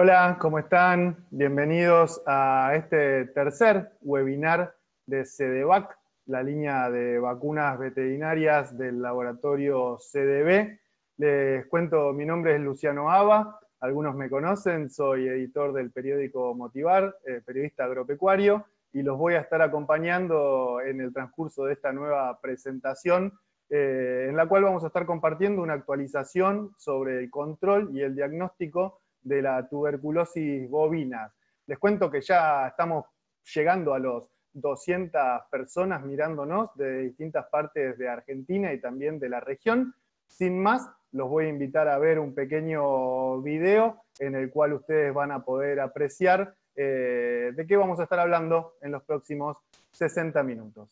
Hola, ¿cómo están? Bienvenidos a este tercer webinar de CDVAC, la línea de vacunas veterinarias del laboratorio CDB. Les cuento, mi nombre es Luciano Ava, algunos me conocen, soy editor del periódico Motivar, eh, periodista agropecuario, y los voy a estar acompañando en el transcurso de esta nueva presentación, eh, en la cual vamos a estar compartiendo una actualización sobre el control y el diagnóstico de la tuberculosis bovina. Les cuento que ya estamos llegando a los 200 personas mirándonos de distintas partes de Argentina y también de la región. Sin más, los voy a invitar a ver un pequeño video en el cual ustedes van a poder apreciar eh, de qué vamos a estar hablando en los próximos 60 minutos.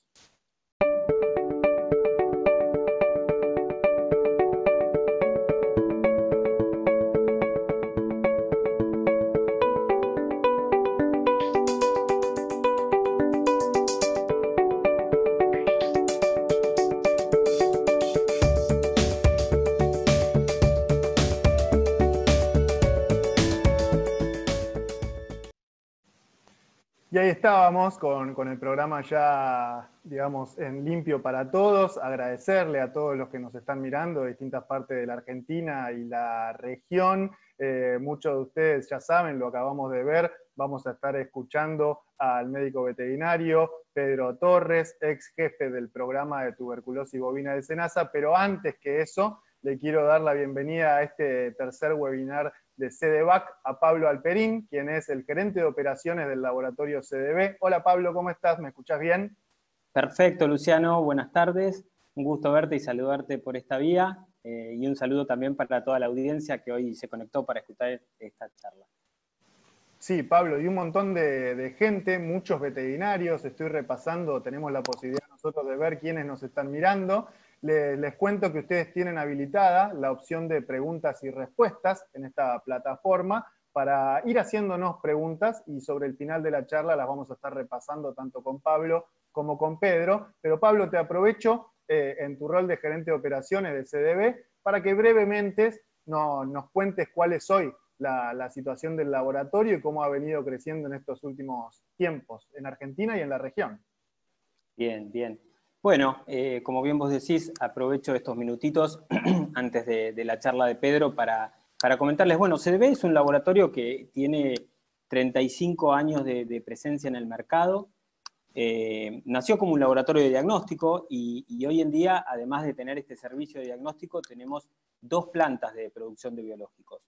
Estábamos con, el programa ya, digamos, en limpio para todos. Agradecerle a todos los que nos están mirando de distintas partes de la Argentina y la región. Eh, muchos de ustedes ya saben, lo acabamos de ver. Vamos a estar escuchando al médico veterinario Pedro Torres, ex jefe del programa de tuberculosis bovina de Senasa. Pero antes que eso, le quiero dar la bienvenida a este tercer webinar de CDVAC a Pablo Alperín, quien es el gerente de operaciones del laboratorio CDB. Hola Pablo, ¿cómo estás? ¿Me escuchas bien? Perfecto, Luciano, buenas tardes. Un gusto verte y saludarte por esta vía. Eh, y un saludo también para toda la audiencia que hoy se conectó para escuchar esta charla. Sí, Pablo, y un montón de, gente, muchos veterinarios, estoy repasando, tenemos la posibilidad nosotros de ver quiénes nos están mirando les, cuento que ustedes tienen habilitada la opción de preguntas y respuestas en esta plataforma para ir haciéndonos preguntas y sobre el final de la charla las vamos a estar repasando tanto con Pablo como con Pedro. Pero Pablo, te aprovecho eh, en tu rol de gerente de operaciones de CDB para que brevemente nos cuentes cuál es hoy la, la, situación del laboratorio y cómo ha venido creciendo en estos últimos tiempos en Argentina y en la región. Bien, bien. Bueno, eh, como bien vos decís, aprovecho estos minutitos antes de, la charla de Pedro para, comentarles, bueno, CDB es un laboratorio que tiene 35 años de, presencia en el mercado, eh, nació como un laboratorio de diagnóstico y, hoy en día, además de tener este servicio de diagnóstico, tenemos dos plantas de producción de biológicos.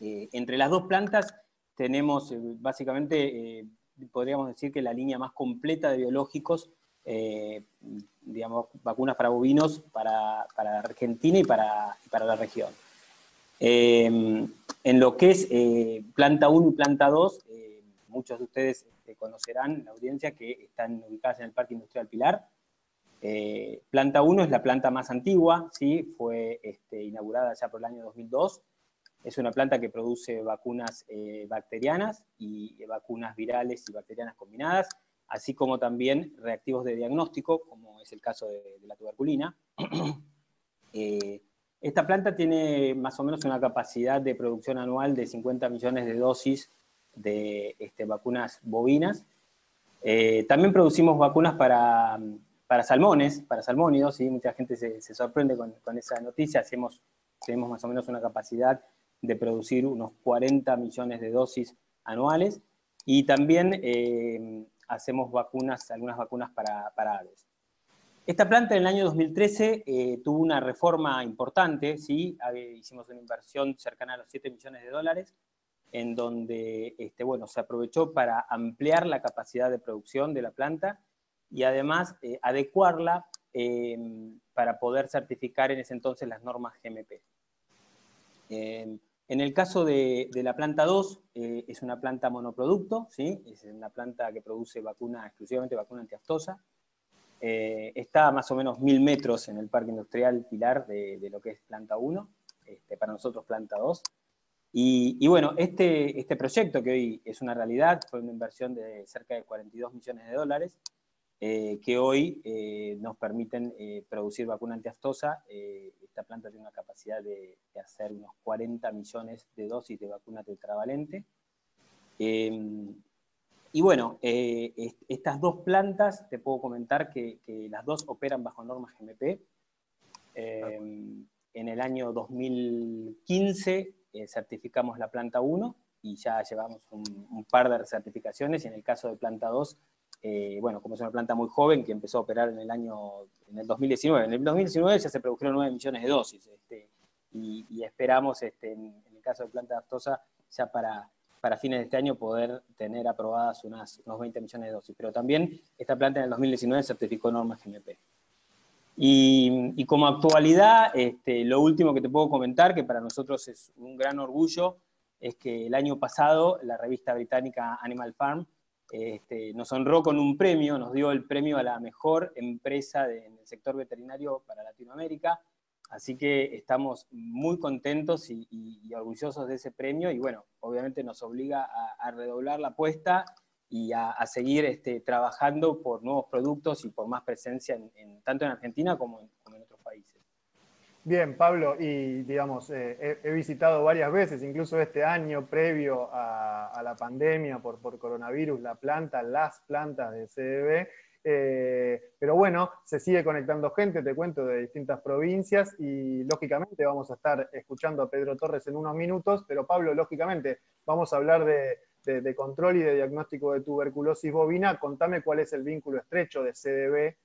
Eh, entre las dos plantas tenemos básicamente, podríamos decir que la línea más completa de biológicos eh, digamos, vacunas para bovinos para, Argentina y para, la región. Eh, en lo que es eh, planta 1 y planta 2, muchos de ustedes este, conocerán la audiencia que están ubicadas en el Parque Industrial Pilar. planta 1 es la planta más antigua, ¿sí? fue este, inaugurada ya por el año 2002. Es una planta que produce vacunas bacterianas y vacunas virales y bacterianas combinadas así como también reactivos de diagnóstico, como es el caso de, la tuberculina. Eh, esta planta tiene más o menos una capacidad de producción anual de 50 millones de dosis de este, vacunas bovinas. Eh, también producimos vacunas para, salmones, para salmónidos, y mucha gente se, sorprende con, esa noticia. Hacemos, tenemos más o menos una capacidad de producir unos 40 millones de dosis anuales. Y también eh, hacemos vacunas, algunas vacunas para, aves. Esta planta en el año 2013 eh, tuvo una reforma importante, ¿sí? hicimos una inversión cercana a los 7 millones de dólares, en donde este, bueno, se aprovechó para ampliar la capacidad de producción de la planta y además eh, adecuarla em, para poder certificar en ese entonces las normas GMP. En el caso de, la planta 2, eh, es una planta monoproducto, ¿sí? es una planta que produce vacuna, exclusivamente vacuna antiaftosa. Eh, está a más o menos mil metros en el Parque Industrial Pilar de, lo que es planta 1, este, para nosotros planta 2. Y, bueno, este, este proyecto que hoy es una realidad, fue una inversión de cerca de 42 millones de dólares, que hoy nos permiten producir vacuna antiaftosa. esta planta tiene una capacidad de, de, hacer unos 40 millones de dosis de vacuna tetravalente. Y bueno, eh, estas dos plantas, te puedo comentar que, las dos operan bajo normas GMP. Em, en el año 2015 eh, certificamos la planta 1 y ya llevamos un, par de certificaciones. Y en el caso de planta 2, eh, bueno, como es una planta muy joven que empezó a operar en el año en el 2019. En el 2019 ya se produjeron 9 millones de dosis. Este, y, esperamos, este, en, en, el caso de planta aftosa, ya para para fines de este año poder tener aprobadas unas, unos 20 millones de dosis. Pero también esta planta en el 2019 certificó normas GMP. Y, como actualidad, este, lo último que te puedo comentar, que para nosotros es un gran orgullo, es que el año pasado la revista británica Animal Farm este, nos honró con un premio, nos dio el premio a la mejor empresa en el sector veterinario para Latinoamérica, Así que estamos muy contentos y, orgullosos de ese premio y bueno, obviamente nos obliga a, redoblar la apuesta y a, seguir este, trabajando por nuevos productos y por más presencia en, tanto en Argentina como en, otros países. Bien, Pablo, y digamos, eh, he, visitado varias veces, incluso este año previo a, la pandemia por, coronavirus, la planta, las plantas de CDB, eh, pero bueno, se sigue conectando gente, te cuento, de distintas provincias y lógicamente vamos a estar escuchando a Pedro Torres en unos minutos, pero Pablo, lógicamente vamos a hablar de, control y de diagnóstico de tuberculosis bovina. Contame cuál es el vínculo estrecho de CDB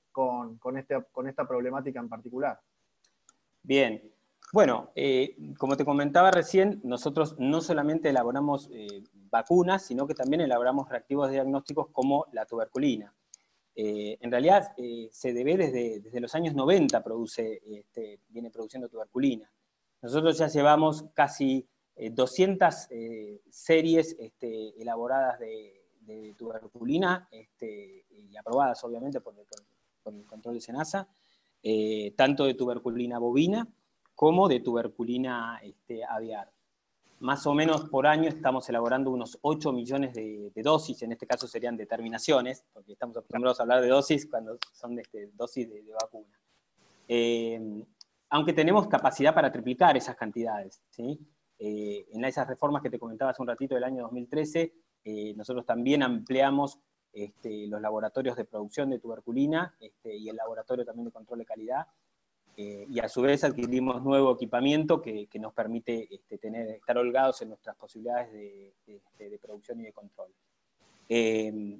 este, con esta problemática en particular. Bien, bueno, eh, como te comentaba recién, nosotros no solamente elaboramos eh, vacunas, sino que también elaboramos reactivos diagnósticos como la tuberculina. Eh, en realidad, eh, CDB desde, desde, los años 90 produce, este, viene produciendo tuberculina. Nosotros ya llevamos casi 200 eh, series este, elaboradas de, tuberculina este, y aprobadas, obviamente, por, el control de SENASA, tanto de tuberculina bovina como de tuberculina aviar más o menos por año estamos elaborando unos 8 millones de, dosis, en este caso serían determinaciones, porque estamos acostumbrados a hablar de dosis cuando son de este, dosis de, vacuna. Eh, aunque tenemos capacidad para triplicar esas cantidades. ¿sí? Eh, en esas reformas que te comentaba hace un ratito del año 2013, eh, nosotros también ampliamos este, los laboratorios de producción de tuberculina este, y el laboratorio también de control de calidad, eh, y a su vez adquirimos nuevo equipamiento que, nos permite este, tener, estar holgados en nuestras posibilidades de, este, producción y de control. Eh,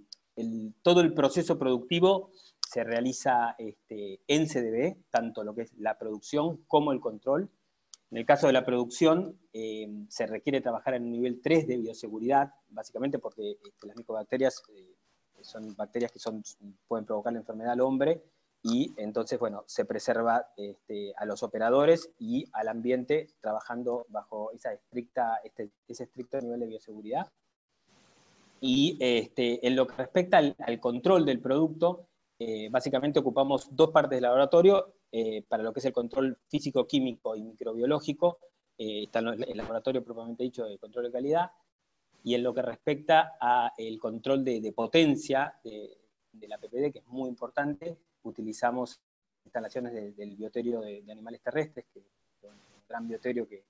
todo el proceso productivo se realiza este, en CDB, tanto lo que es la producción como el control. En el caso de la producción, eh, se requiere trabajar en un nivel 3 de bioseguridad, básicamente porque las micobacterias son bacterias que son, pueden provocar la enfermedad al hombre y entonces, bueno, se preserva este, a los operadores y al ambiente trabajando bajo esa estricta, este, ese estricto nivel de bioseguridad. Y este, en lo que respecta al, control del producto, eh, básicamente ocupamos dos partes del laboratorio, eh, para lo que es el control físico, químico y microbiológico, eh, está el laboratorio propiamente dicho de control de calidad, y en lo que respecta al control de, potencia de, la PPD, que es muy importante, utilizamos instalaciones del bioterio de, animales terrestres, que es un gran bioterio que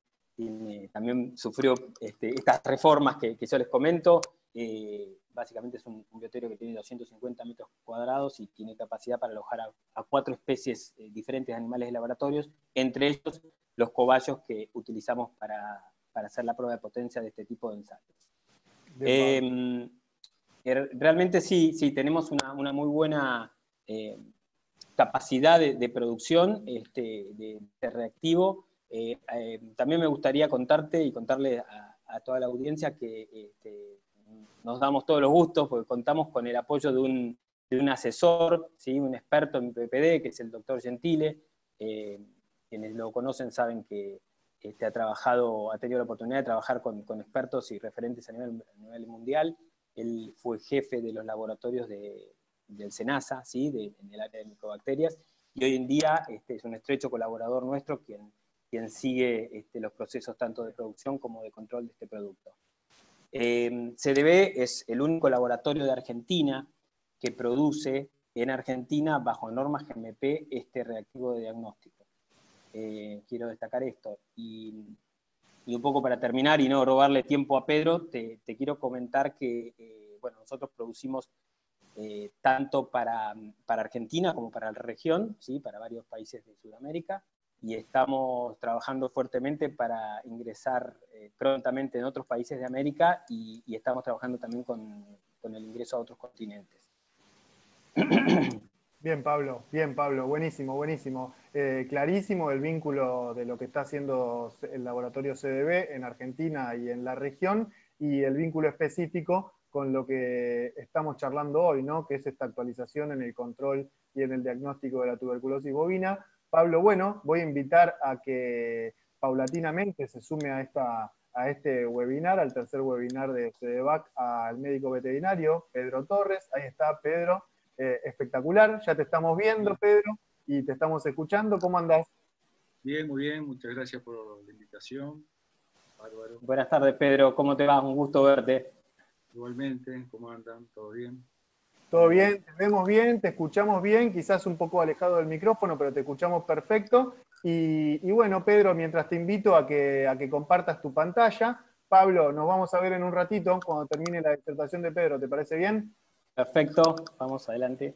también sufrió este, estas reformas que, yo les comento. Eh, básicamente es un, bioterio que tiene 250 metros cuadrados y tiene capacidad para alojar a, cuatro especies eh, diferentes de animales de laboratorios, entre ellos los cobayos que utilizamos para, hacer la prueba de potencia de este tipo de ensayos. Em, er, realmente sí, sí, tenemos una, una muy buena eh, capacidad de, producción este, de, reactivo. Eh, eh, también me gustaría contarte y contarle a, toda la audiencia que este, nos damos todos los gustos porque contamos con el apoyo de un, de un asesor, ¿sí? un experto en PPD, que es el doctor Gentile. Eh, quienes lo conocen saben que este, ha trabajado, ha tenido la oportunidad de trabajar con, con expertos y referentes a nivel, mundial. Él fue jefe de los laboratorios de, del SENASA, ¿sí? en el área de microbacterias, y hoy en día este, es un estrecho colaborador nuestro quien, quien sigue este, los procesos tanto de producción como de control de este producto. Eh, CDB es el único laboratorio de Argentina que produce en Argentina bajo normas GMP este reactivo de diagnóstico. Eh, quiero destacar esto. Y, un poco para terminar y no robarle tiempo a Pedro, te, quiero comentar que eh, bueno, nosotros producimos eh, tanto para, para, Argentina como para la región, ¿sí? para varios países de Sudamérica, y estamos trabajando fuertemente para ingresar prontamente en otros países de América y, y estamos trabajando también con, con el ingreso a otros continentes. Bien, Pablo, bien, Pablo, buenísimo, buenísimo. Eh, clarísimo el vínculo de lo que está haciendo el laboratorio CDB en Argentina y en la región y el vínculo específico con lo que estamos charlando hoy, ¿no? que es esta actualización en el control y en el diagnóstico de la tuberculosis bovina. Pablo, bueno, voy a invitar a que paulatinamente se sume a, esta, a este webinar, al tercer webinar de CDBAC, al médico veterinario Pedro Torres. Ahí está, Pedro. Eh, espectacular. Ya te estamos viendo, Pedro, y te estamos escuchando. ¿Cómo andás? Bien, muy bien. Muchas gracias por la invitación. Bárbaro. Buenas tardes, Pedro. ¿Cómo te va? Un gusto verte. Igualmente, ¿cómo andan? ¿Todo bien? Todo bien, te vemos bien, te escuchamos bien, quizás un poco alejado del micrófono, pero te escuchamos perfecto. Y, bueno, Pedro, mientras te invito a que, a que compartas tu pantalla, Pablo, nos vamos a ver en un ratito cuando termine la disertación de Pedro, ¿te parece bien? Perfecto, vamos adelante.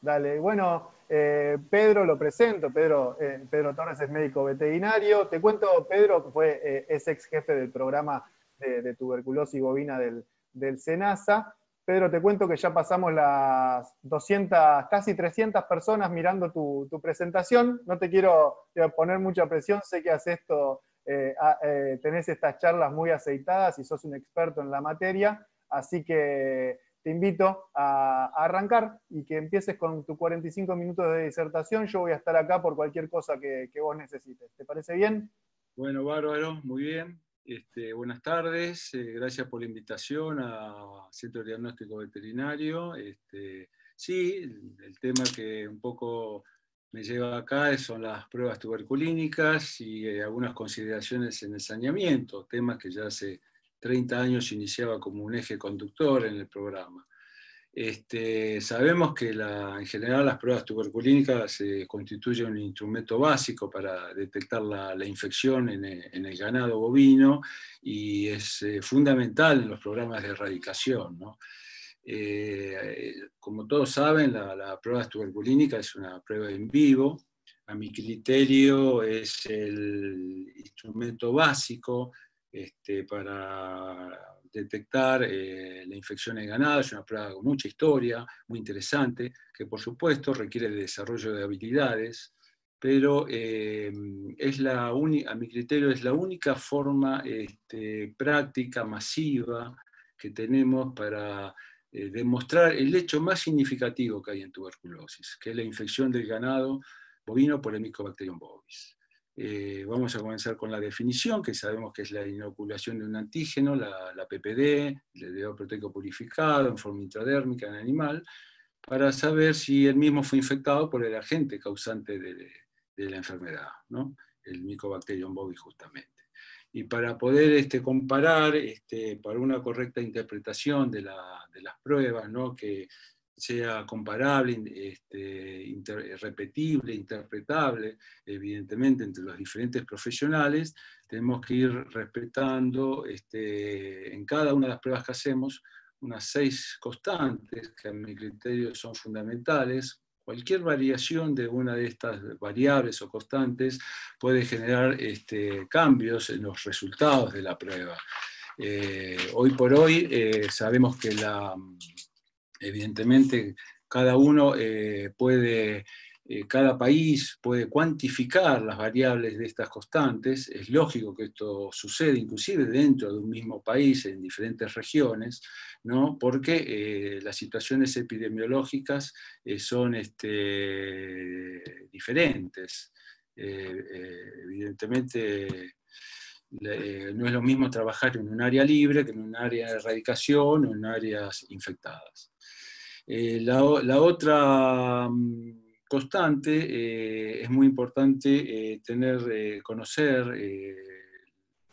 Dale, bueno, eh, Pedro lo presento, Pedro, eh, Pedro Torres es médico veterinario. Te cuento, Pedro, que fue, eh, es ex jefe del programa de, tuberculosis bovina del, del, SENASA. Pedro, te cuento que ya pasamos las 200, casi 300 personas mirando tu, presentación. No te quiero poner mucha presión, sé que haces esto, tenés estas charlas muy aceitadas y sos un experto en la materia, así que te invito a, arrancar y que empieces con tus 45 minutos de disertación. Yo voy a estar acá por cualquier cosa que, vos necesites. ¿Te parece bien? Bueno, bárbaro, muy bien. Este, buenas tardes, eh, gracias por la invitación a Centro de Diagnóstico Veterinario. Este, sí, el, tema que un poco me lleva acá son las pruebas tuberculínicas y eh, algunas consideraciones en el saneamiento, temas que ya se 30 años iniciaba como un eje conductor en el programa. Este, sabemos que en general las pruebas tuberculínicas se constituyen un instrumento básico para detectar la, infección en el, ganado bovino y es eh, fundamental en los programas de erradicación. Eh, como todos saben, la, la, prueba tuberculínica es una prueba en vivo. A mi criterio es el instrumento básico este, para detectar eh, la infección en ganado. Es una prueba con mucha historia, muy interesante, que por supuesto requiere de desarrollo de habilidades, pero eh, es la a mi criterio es la única forma este, práctica, masiva, que tenemos para eh, demostrar el hecho más significativo que hay en tuberculosis, que es la infección del ganado bovino por el Mycobacterium bovis. Eh, vamos a comenzar con la definición, que sabemos que es la inoculación de un antígeno, la, PPD, el dedo proteico purificado en forma intradérmica en animal, para saber si el mismo fue infectado por el agente causante de, la enfermedad, ¿no? el Mycobacterium bovis justamente. Y para poder este, comparar, este, para una correcta interpretación de, de las pruebas, ¿no? que sea comparable, este, repetible, interpretable, evidentemente entre los diferentes profesionales, tenemos que ir respetando este, en cada una de las pruebas que hacemos unas seis constantes que a mi criterio son fundamentales. Cualquier variación de una de estas variables o constantes puede generar este, cambios en los resultados de la prueba. Eh, hoy por hoy eh, sabemos que la, Evidentemente, cada uno eh, puede, eh, cada país puede cuantificar las variables de estas constantes. Es lógico que esto sucede inclusive dentro de un mismo país, en diferentes regiones, ¿no? porque eh, las situaciones epidemiológicas son este, diferentes. evidentemente, no es lo mismo trabajar en un área libre que en un área de erradicación o en áreas infectadas. Eh, la, otra mm, constante eh, es muy importante eh, tener, conocer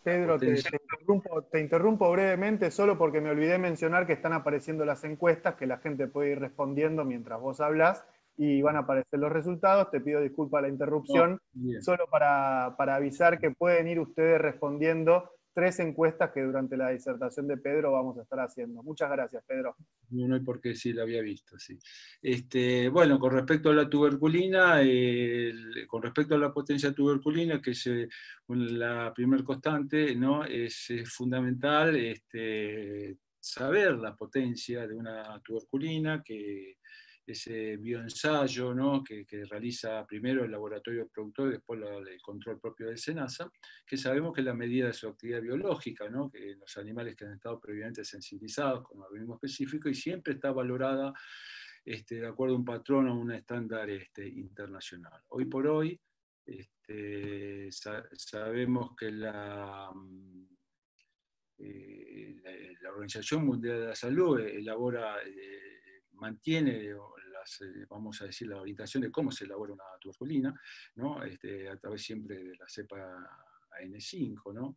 Pedro, te, interrumpo, brevemente solo porque me olvidé mencionar que están apareciendo las encuestas, que la gente puede ir respondiendo mientras vos hablas y van a aparecer los resultados. Te pido disculpas la interrupción, solo para, para, avisar que pueden ir ustedes respondiendo tres encuestas que durante la disertación de Pedro vamos a estar haciendo. Muchas gracias, Pedro. No, hay por qué, sí, lo había visto, sí. Este, bueno, con respecto a la tuberculina, con respecto a la potencia tuberculina, que es eh, la primer constante, ¿no? es, fundamental este, saber la potencia de una tuberculina que ese bioensayo ¿no? que, realiza primero el laboratorio productor y después el control propio del SENASA, que sabemos que es la medida de su actividad biológica, ¿no? que los animales que han estado previamente sensibilizados con un organismo específico y siempre está valorada este, de acuerdo a un patrón o un estándar este, internacional. Hoy por hoy este, sabemos que la, eh, la, Organización Mundial de la Salud elabora... Eh, mantiene las, eh, vamos a decir, la orientación de cómo se elabora una tuberculina, ¿no? Este, a través siempre de la cepa AN5, ¿no?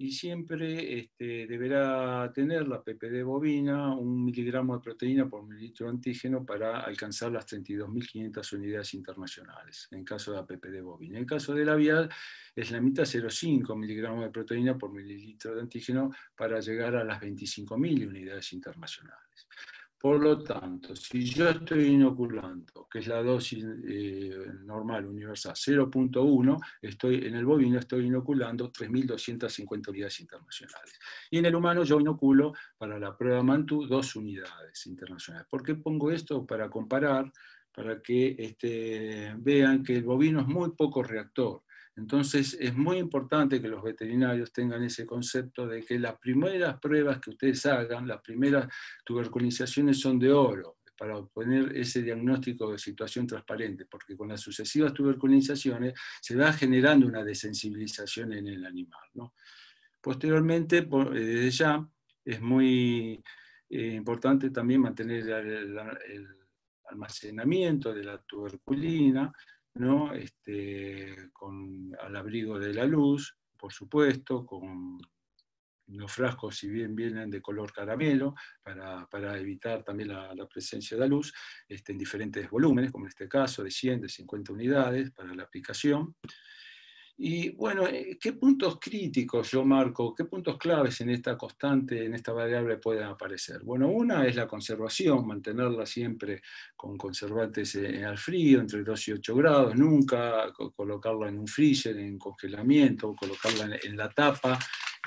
y siempre este, deberá tener la PPD bovina un miligramo de proteína por mililitro de antígeno para alcanzar las 32.500 unidades internacionales, en caso de la PPD bovina. En el caso de la vial, es la mitad 0,5 miligramos de proteína por mililitro de antígeno para llegar a las 25.000 unidades internacionales. Por lo tanto, si yo estoy inoculando, que es la dosis eh, normal universal 0.1, estoy en el bovino estoy inoculando 3.250 unidades internacionales. Y en el humano yo inoculo para la prueba Mantu dos unidades internacionales. ¿Por qué pongo esto? Para comparar, para que este, vean que el bovino es muy poco reactor. Entonces es muy importante que los veterinarios tengan ese concepto de que las primeras pruebas que ustedes hagan, las primeras tuberculizaciones son de oro para obtener ese diagnóstico de situación transparente, porque con las sucesivas tuberculizaciones se va generando una desensibilización en el animal. Posteriormente, eh, desde ya, es muy eh, importante también mantener el almacenamiento de la tuberculina, ¿no? Este, con, al abrigo de la luz, por supuesto, con los frascos, si bien vienen de color caramelo, para, evitar también la, presencia de la luz, este, en diferentes volúmenes, como en este caso, de 100, de 50 unidades para la aplicación. Y bueno, eh, ¿qué puntos críticos yo marco, qué puntos claves en esta constante, en esta variable pueden aparecer? Bueno, una es la conservación, mantenerla siempre con conservantes eh, al frío, entre 2 y 8 grados, nunca colocarla en un freezer, en congelamiento, colocarla en, la tapa,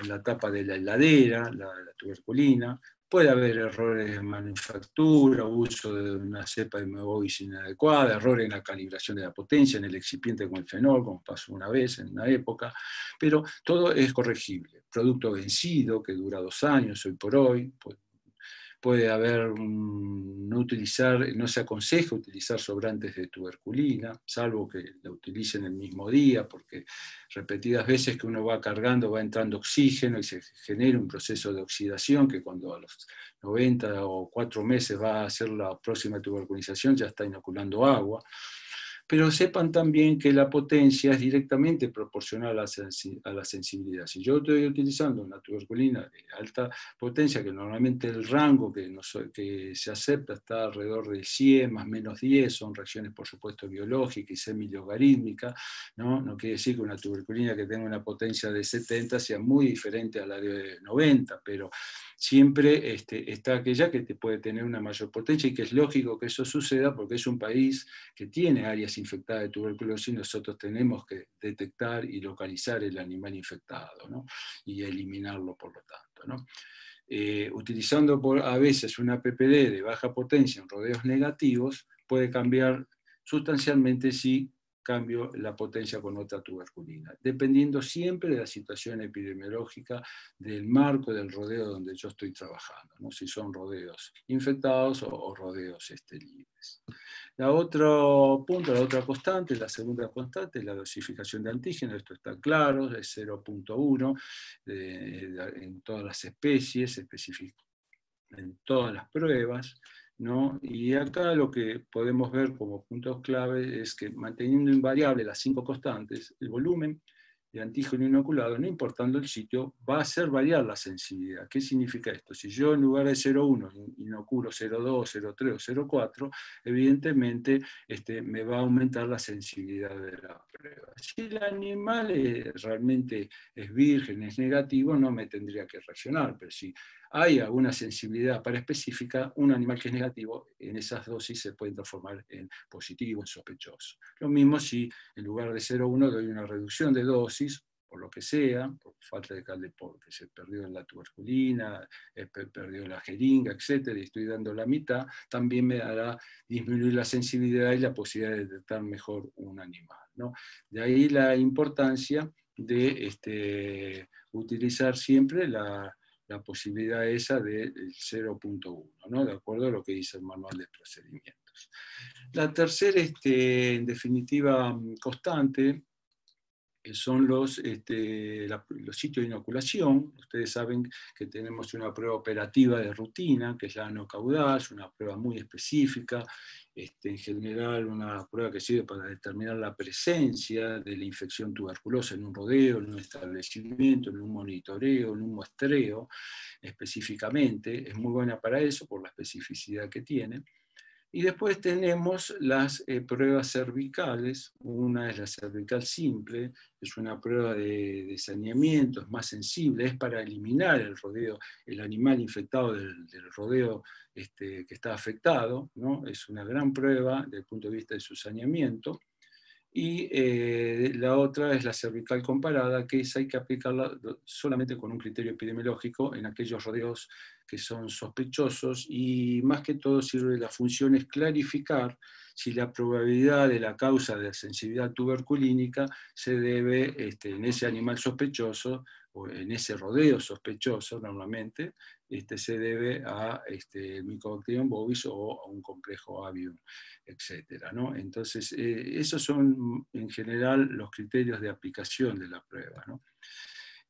en la tapa de la heladera, la, la tuberculina, Puede haber errores de manufactura, uso de una cepa de megovis inadecuada, errores en la calibración de la potencia, en el excipiente con el fenol, como pasó una vez en una época, pero todo es corregible. Producto vencido, que dura dos años hoy por hoy, pues, puede haber, no utilizar, no se aconseja utilizar sobrantes de tuberculina, salvo que la utilicen el mismo día, porque repetidas veces que uno va cargando va entrando oxígeno y se genera un proceso de oxidación que cuando a los 90 o 4 meses va a hacer la próxima tuberculización ya está inoculando agua pero sepan también que la potencia es directamente proporcional a la, sensibilidad. Si yo estoy utilizando una tuberculina de alta potencia, que normalmente el rango que, que se acepta está alrededor de 100 más menos 10, son reacciones por supuesto biológicas y semi-logarítmicas, ¿no? no quiere decir que una tuberculina que tenga una potencia de 70 sea muy diferente a la de 90, pero siempre este, está aquella que te puede tener una mayor potencia y que es lógico que eso suceda porque es un país que tiene áreas infectadas de tuberculosis nosotros tenemos que detectar y localizar el animal infectado ¿no? y eliminarlo por lo tanto. ¿no? Eh, utilizando por, a veces una PPD de baja potencia en rodeos negativos puede cambiar sustancialmente si cambio la potencia con otra tuberculina, dependiendo siempre de la situación epidemiológica del marco del rodeo donde yo estoy trabajando, ¿no? si son rodeos infectados o, rodeos este, libres. La otro punto, la otra constante, la segunda constante es la dosificación de antígeno, esto está claro, es 0.1 en todas las especies, en todas las pruebas. Y acá lo que podemos ver como puntos clave es que manteniendo invariable las cinco constantes, el volumen de antígeno inoculado, no importando el sitio, va a hacer variar la sensibilidad. ¿Qué significa esto? Si yo en lugar de 0,1 inoculo 0,2, 0,3 o 0,4, evidentemente este, me va a aumentar la sensibilidad de la prueba. Si el animal realmente es virgen, es negativo, no me tendría que reaccionar, pero si hay alguna sensibilidad para específica, un animal que es negativo, en esas dosis se puede transformar en positivo, en sospechoso. Lo mismo si en lugar de 0,1 doy una reducción de dosis, por lo que sea, por falta de calde, porque se perdió la tuberculina, eh, perdió la jeringa, etc., y estoy dando la mitad, también me hará disminuir la sensibilidad y la posibilidad de detectar mejor un animal. ¿no? De ahí la importancia de este, utilizar siempre la, la posibilidad esa del 0.1, ¿no? de acuerdo a lo que dice el manual de procedimientos. La tercera, este, en definitiva, constante, son los, este, los sitios de inoculación. Ustedes saben que tenemos una prueba operativa de rutina, que es la anocaudal, es una prueba muy específica, este, en general una prueba que sirve para determinar la presencia de la infección tuberculosa en un rodeo, en un establecimiento, en un monitoreo, en un muestreo específicamente. Es muy buena para eso por la especificidad que tiene. Y después tenemos las eh, pruebas cervicales. Una es la cervical simple, es una prueba de, saneamiento, es más sensible, es para eliminar el rodeo, el animal infectado del, rodeo este, que está afectado. ¿no? Es una gran prueba desde el punto de vista de su saneamiento. Y eh, la otra es la cervical comparada, que esa hay que aplicarla solamente con un criterio epidemiológico en aquellos rodeos que son sospechosos y más que todo sirve la función es clarificar si la probabilidad de la causa de la sensibilidad tuberculínica se debe este, en ese animal sospechoso o en ese rodeo sospechoso normalmente, este, se debe a este, Mycobacterium bovis o a un complejo avium, etc. ¿no? Entonces, eh, esos son en general los criterios de aplicación de la prueba. ¿no?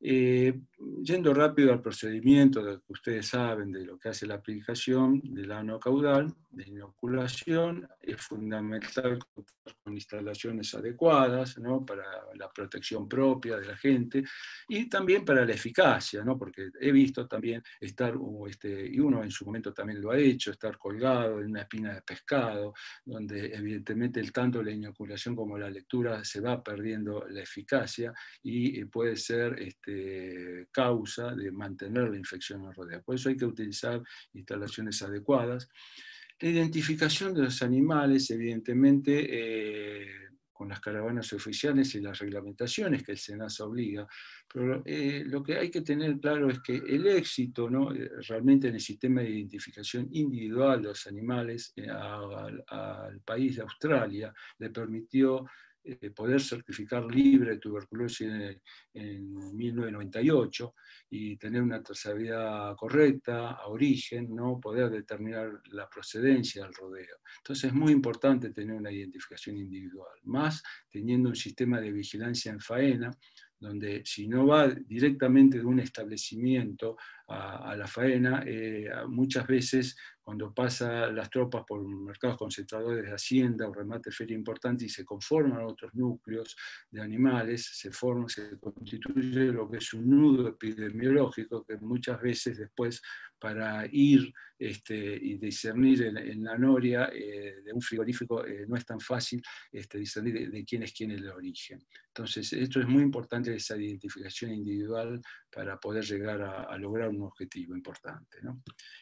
Eh, yendo rápido al procedimiento que ustedes saben de lo que hace la aplicación del ano caudal, de inoculación, es fundamental con instalaciones adecuadas ¿no? para la protección propia de la gente y también para la eficacia, ¿no? porque he visto también estar, este, y uno en su momento también lo ha hecho, estar colgado en una espina de pescado, donde evidentemente el tanto la inoculación como la lectura se va perdiendo la eficacia y eh, puede ser este, este, causa de mantener la infección en rodea. Por eso hay que utilizar instalaciones adecuadas. La identificación de los animales, evidentemente, eh, con las caravanas oficiales y las reglamentaciones que el SENASA obliga, pero eh, lo que hay que tener claro es que el éxito ¿no? Eh, realmente en el sistema de identificación individual de los animales al país de Australia le permitió eh, poder certificar libre tuberculosis en, 1998 y tener una trazabilidad correcta, a origen, ¿no? poder determinar la procedencia del rodeo. Entonces es muy importante tener una identificación individual, más teniendo un sistema de vigilancia en faena, donde si no va directamente de un establecimiento a, la faena, eh, muchas veces cuando pasa las tropas por mercados concentradores de hacienda o remate feria importante y se conforman otros núcleos de animales, se forma, se constituye lo que es un nudo epidemiológico que muchas veces después para ir este, y discernir en, la noria eh, de un frigorífico eh, no es tan fácil este, discernir de, quién es quién el origen. Entonces, esto es muy importante, esa identificación individual para poder llegar a, lograr un objetivo importante.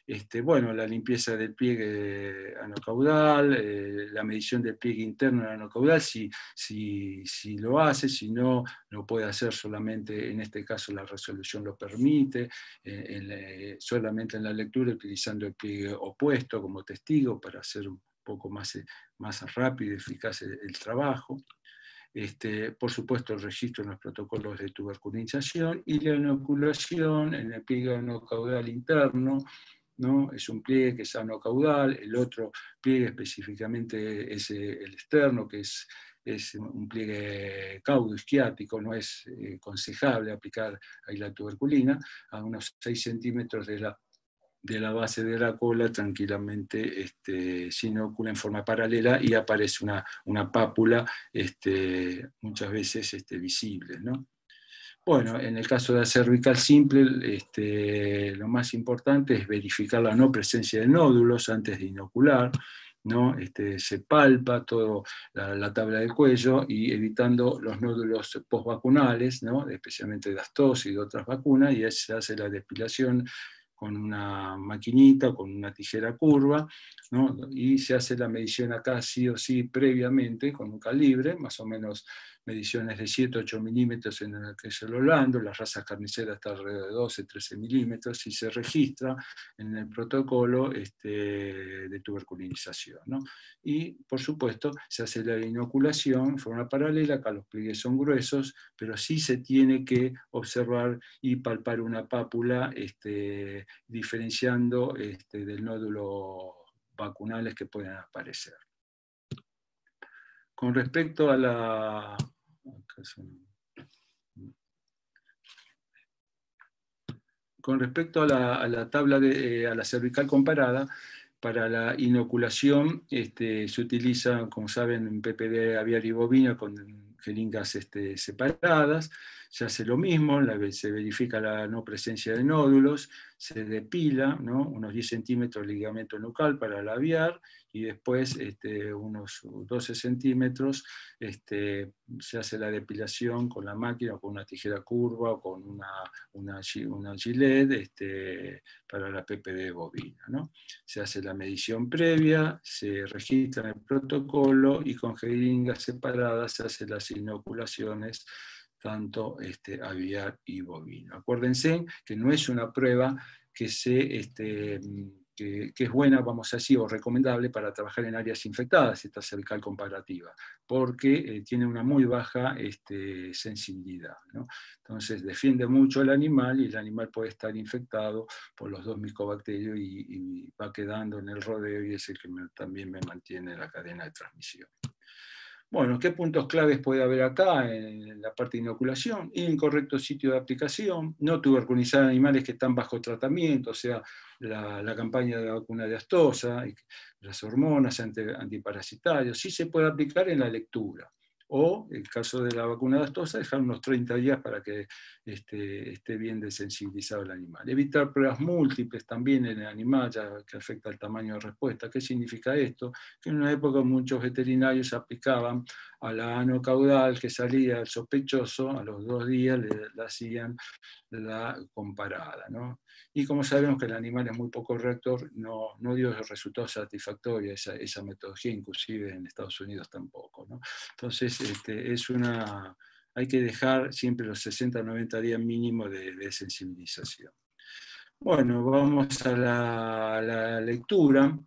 Este, bueno, la limpieza del pliegue anocaudal, eh, la medición del pliegue interno anocaudal, si, si, si lo hace, si no, lo puede hacer solamente, en este caso la resolución lo permite, eh, solamente en la lectura utilizando el pliegue opuesto como testigo para hacer un poco más, más rápido y eficaz el trabajo. Este, por supuesto, el registro en los protocolos de tuberculinización y la inoculación en el pliegue anocaudal interno, ¿no? es un pliegue que es anocaudal, el otro pliegue específicamente es eh, el externo, que es, es un pliegue caudo-isquiático, no es eh, aconsejable aplicar ahí la tuberculina, a unos 6 centímetros de la de la base de la cola tranquilamente este, se inocula en forma paralela y aparece una, una pápula este, muchas veces este, visible. ¿no? Bueno, en el caso de la cervical simple, este, lo más importante es verificar la no presencia de nódulos antes de inocular. ¿no? Este, se palpa toda la, tabla del cuello y evitando los nódulos postvacunales, ¿no? especialmente de Astos y de otras vacunas, y se hace la depilación con una maquinita, con una tijera curva, y se hace la medición acá sí o sí previamente con un calibre, más o menos mediciones de 7-8 milímetros en el que es el Holando, la raza carnicera está alrededor de 12-13 milímetros y se registra en el protocolo este, de tuberculinización. Y por supuesto se hace la inoculación en forma paralela, acá los pliegues son gruesos, pero sí se tiene que observar y palpar una pápula este, diferenciando este, del nódulo vacunales que pueden aparecer. Con respecto a la, con respecto a la, tabla de eh, la cervical comparada, para la inoculación este, se utiliza, como saben, PPD aviar y bovino con jeringas este, separadas se hace lo mismo, se verifica la no presencia de nódulos, se depila unos 10 centímetros de ligamento nucal para labiar y después este, unos 12 centímetros este, se hace la depilación con la máquina o con una tijera curva o con una, una, gilet este, para la PPD bovina. Se hace la medición previa, se registra el protocolo y con jeringas separadas se hacen las inoculaciones tanto este, aviar y bovino. Acuérdense que no es una prueba este, que, es buena, vamos a decir, o recomendable para trabajar en áreas infectadas, esta cervical comparativa, porque eh, tiene una muy baja este, sensibilidad. Entonces defiende mucho al animal y el animal puede estar infectado por los dos micobacterios y, va quedando en el rodeo y es el que también me mantiene la cadena de transmisión. Bueno, ¿qué puntos claves puede haber acá en la parte de inoculación? Incorrecto sitio de aplicación, no tuberculizar animales que están bajo tratamiento, o sea, la, campaña de vacuna de astosa, las hormonas antiparasitarios, sí se puede aplicar en la lectura o, el caso de la vacuna astosa, dejar unos 30 días para que este, esté bien desensibilizado el animal. Evitar pruebas múltiples también en el animal, ya que afecta el tamaño de respuesta. ¿Qué significa esto? Que en una época muchos veterinarios aplicaban a la ano caudal que salía el sospechoso, a los dos días le, hacían la comparada. Y como sabemos que el animal es muy poco reactor, no, no dio resultados satisfactorios esa, esa, metodología, inclusive en Estados Unidos tampoco. Entonces, este, es una, hay que dejar siempre los 60-90 días mínimo de, sensibilización. Bueno, vamos a la, la, lectura.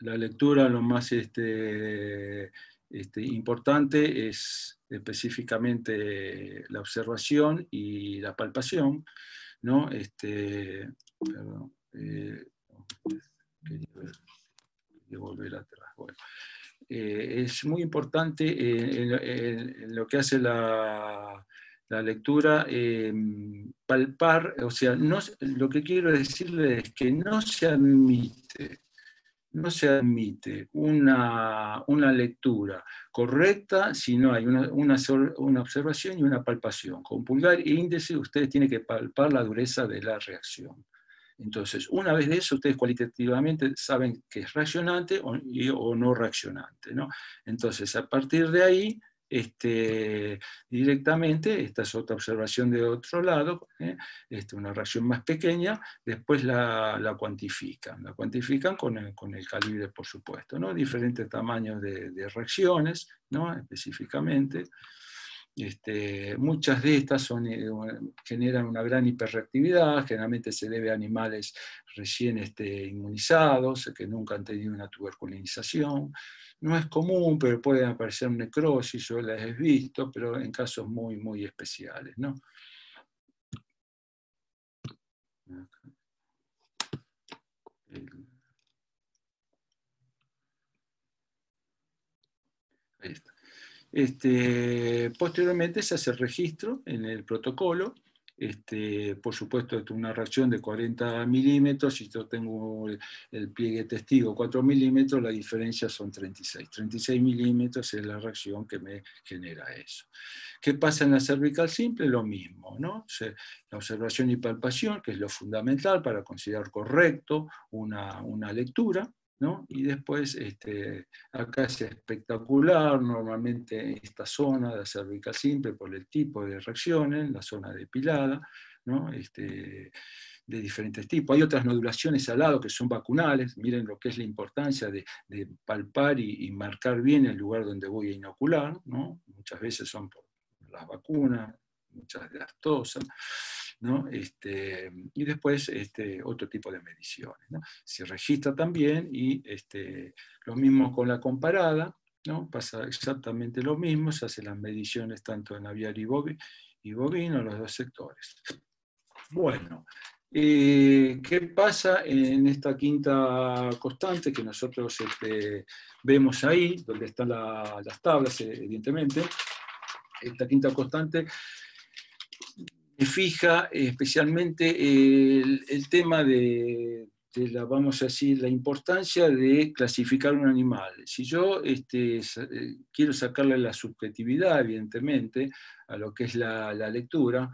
La lectura, lo más este, este, importante es específicamente la observación y la palpación, ¿no? Este, perdón, eh, quería, volver atrás. Eh, es muy importante en, lo que hace la, lectura, eh, palpar, o sea, lo que quiero decirle es que no se admite no se admite una, lectura correcta si no hay una, una, observación y una palpación. Con pulgar e índice ustedes tienen que palpar la dureza de la reacción. Entonces, una vez de eso, ustedes cualitativamente saben que es reaccionante o, o no reaccionante. ¿no? Entonces, a partir de ahí, este, directamente, esta es otra observación de otro lado, ¿eh? este, una reacción más pequeña, después la, la cuantifican, la cuantifican con el, con el, calibre, por supuesto, ¿no? diferentes tamaños de, de reacciones, ¿no? específicamente. Este, muchas de estas eh, generan una gran hiperreactividad, generalmente se debe a animales recién este, inmunizados, que nunca han tenido una tuberculinización. No es común, pero pueden aparecer necrosis, yo las he visto, pero en casos muy, muy especiales. ¿no? Ahí está. Este, posteriormente se hace el registro en el protocolo este, por supuesto, una reacción de 40 milímetros, si yo tengo el, pliegue testigo 4 milímetros, la diferencia son 36. 36 milímetros es la reacción que me genera eso. ¿Qué pasa en la cervical simple? Lo mismo, ¿no? la observación y palpación, que es lo fundamental para considerar correcto una, una lectura, y después, este, acá es espectacular, normalmente esta zona de cervical simple por el tipo de reacciones, la zona depilada, ¿no? Este, de diferentes tipos. Hay otras nodulaciones al lado que son vacunales, miren lo que es la importancia de, palpar y, marcar bien el lugar donde voy a inocular, ¿no? muchas veces son por las vacunas, muchas de las tosas. Este, y después este, otro tipo de mediciones. Se registra también y este, lo mismo con la comparada, pasa exactamente lo mismo, se hacen las mediciones tanto en aviar y, bovino, y bovino, los dos sectores. Bueno, eh, ¿qué pasa en esta quinta constante que nosotros este, vemos ahí, donde están las tablas, evidentemente? Esta quinta constante fija especialmente el, tema de, la, vamos a decir, la importancia de clasificar un animal. Si yo este, eh, quiero sacarle la subjetividad, evidentemente, a lo que es la, la lectura,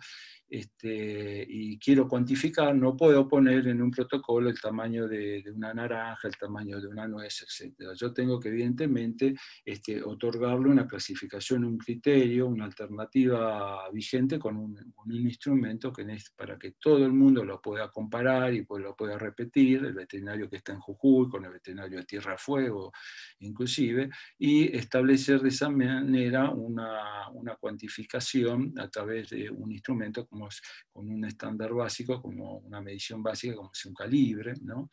este, y quiero cuantificar, no puedo poner en un protocolo el tamaño de, una naranja, el tamaño de una nuez, etc. Yo tengo que evidentemente este, otorgarle una clasificación, un criterio, una alternativa vigente con un, instrumento que es para que todo el mundo lo pueda comparar y pues lo pueda repetir, el veterinario que está en Jujuy con el veterinario de Tierra Fuego inclusive, y establecer de esa manera una, una cuantificación a través de un instrumento como con un estándar básico, como una medición básica, como es un calibre, ¿no?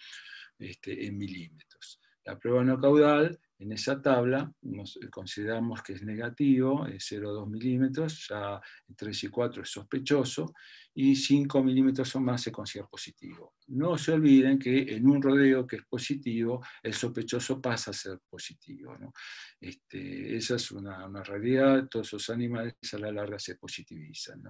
Este, en milímetros. La prueba no caudal, en esa tabla, nos, consideramos que es negativo, es 0,2 milímetros, ya 3 y 4 es sospechoso, y 5 milímetros o más se considera positivo. No se olviden que en un rodeo que es positivo, el sospechoso pasa a ser positivo. Este, esa es una, realidad, todos esos animales a la larga se positivizan.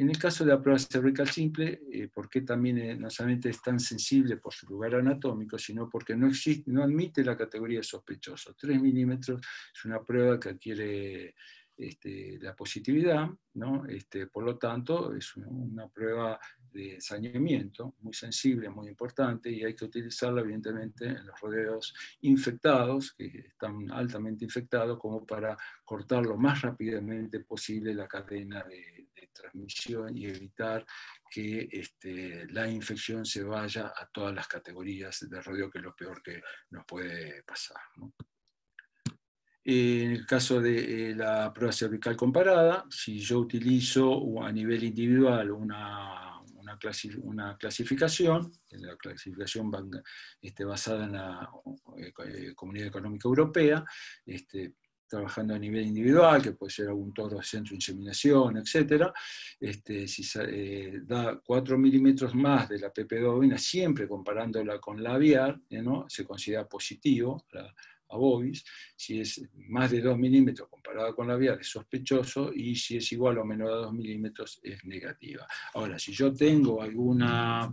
En el caso de la prueba cervical simple, eh, ¿por qué también eh, no solamente es tan sensible por su lugar anatómico, sino porque no, existe, no admite la categoría de sospechoso? 3 milímetros es una prueba que adquiere este, la positividad, ¿no? Este, por lo tanto es una prueba de saneamiento muy sensible, muy importante y hay que utilizarla evidentemente en los rodeos infectados, que están altamente infectados, como para cortar lo más rápidamente posible la cadena de, transmisión y evitar que este, la infección se vaya a todas las categorías de rodeo, que es lo peor que nos puede pasar. En el caso de eh, la prueba cervical comparada, si yo utilizo a nivel individual una, una, clasificación, la clasificación este, basada en la eh, eh, Comunidad Económica Europea, este, trabajando a nivel individual, que puede ser algún toro de centro de inseminación, etc., este, si da 4 milímetros más de la PP2 siempre comparándola con la aviar, ¿no? se considera positivo la, a bovis, si es más de 2 milímetros comparado con la vía es sospechoso y si es igual o menor a 2 milímetros es negativa. Ahora, si yo tengo alguna,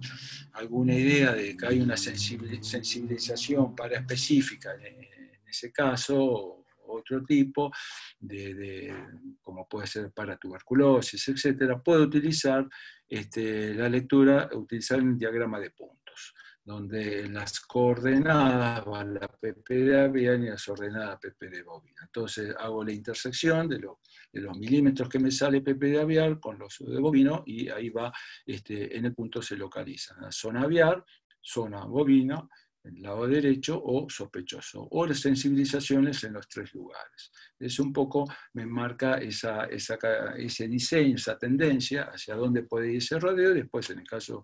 alguna idea de que hay una sensibilización para específica en, ese caso, otro tipo, de, como puede ser para tuberculosis, etc., puedo utilizar este, la lectura, utilizar el diagrama de puntos donde las coordenadas va la PP de aviar y las ordenadas PP de bovina. Entonces hago la intersección de, los milímetros que me sale PP de aviar con los de bovino y ahí va, este, en el punto se localiza. Zona aviar, zona bovina, el lado derecho o sospechoso, o las sensibilizaciones en los tres lugares. Es un poco, me marca esa, ese diseño, esa tendencia hacia dónde puede ir ese rodeo, después en el caso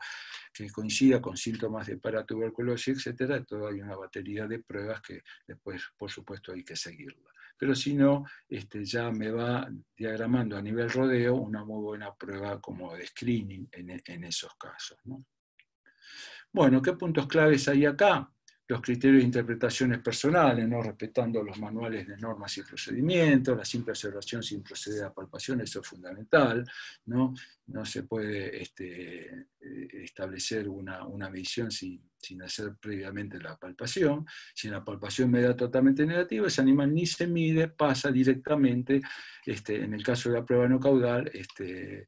que coincida con síntomas de paratuberculosis, etcétera, todo hay una batería de pruebas que después, por supuesto, hay que seguirla. Pero si no, este, ya me va diagramando a nivel rodeo una muy buena prueba como de screening en, en esos casos. ¿no? Bueno, ¿qué puntos claves hay acá? los criterios de interpretaciones personales, no respetando los manuales de normas y procedimientos, la simple observación sin proceder a palpación, eso es fundamental, no, no se puede este, establecer una, una medición sin, sin, hacer previamente la palpación, si la palpación me da totalmente negativa, ese animal ni se mide, pasa directamente, este, en el caso de la prueba no caudal, este,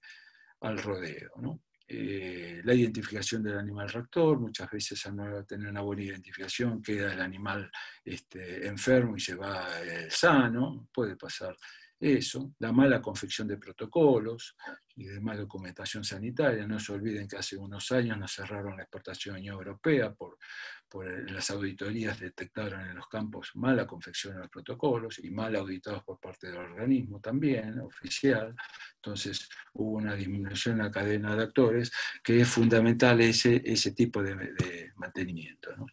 al rodeo. ¿no? Eh, la identificación del animal raptor, muchas veces al no tener una buena identificación queda el animal este, enfermo y se va sano, puede pasar eso, la mala confección de protocolos y de mala documentación sanitaria. No se olviden que hace unos años nos cerraron la exportación Europea por, por las auditorías detectaron en los campos mala confección de los protocolos y mal auditados por parte del organismo también, oficial. Entonces hubo una disminución en la cadena de actores que es fundamental ese, ese tipo de, de mantenimiento. ¿no?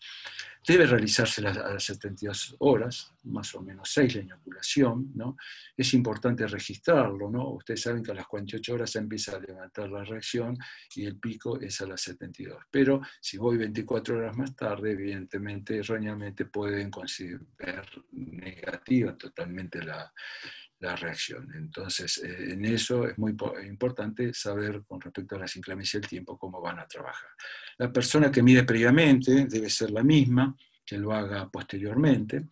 Debe realizarse a las 72 horas, más o menos 6 la inoculación. ¿no? Es importante registrarlo. ¿no? Ustedes saben que a las 48 horas empieza a levantar la reacción y el pico es a las 72. Pero si voy 24 horas más tarde, evidentemente, erróneamente pueden considerar negativa totalmente la, la reacción. Entonces, eh, en eso es muy importante saber con respecto a las inclemencias del tiempo cómo van a trabajar. La persona que mide previamente debe ser la misma que lo haga posteriormente.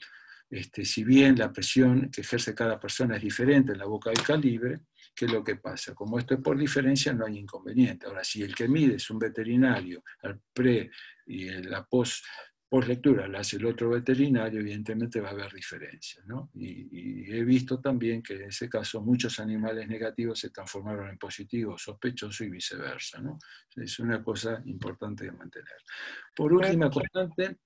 Este, si bien la presión que ejerce cada persona es diferente en la boca del calibre, ¿qué es lo que pasa? Como esto es por diferencia, no hay inconveniente. Ahora, si el que mide es un veterinario, al pre y la post por lectura la hace el otro veterinario, evidentemente va a haber diferencias. ¿no? Y, he visto también que en ese caso muchos animales negativos se transformaron en positivos, sospechosos y viceversa. ¿no? Es una cosa importante de mantener. Por última constante...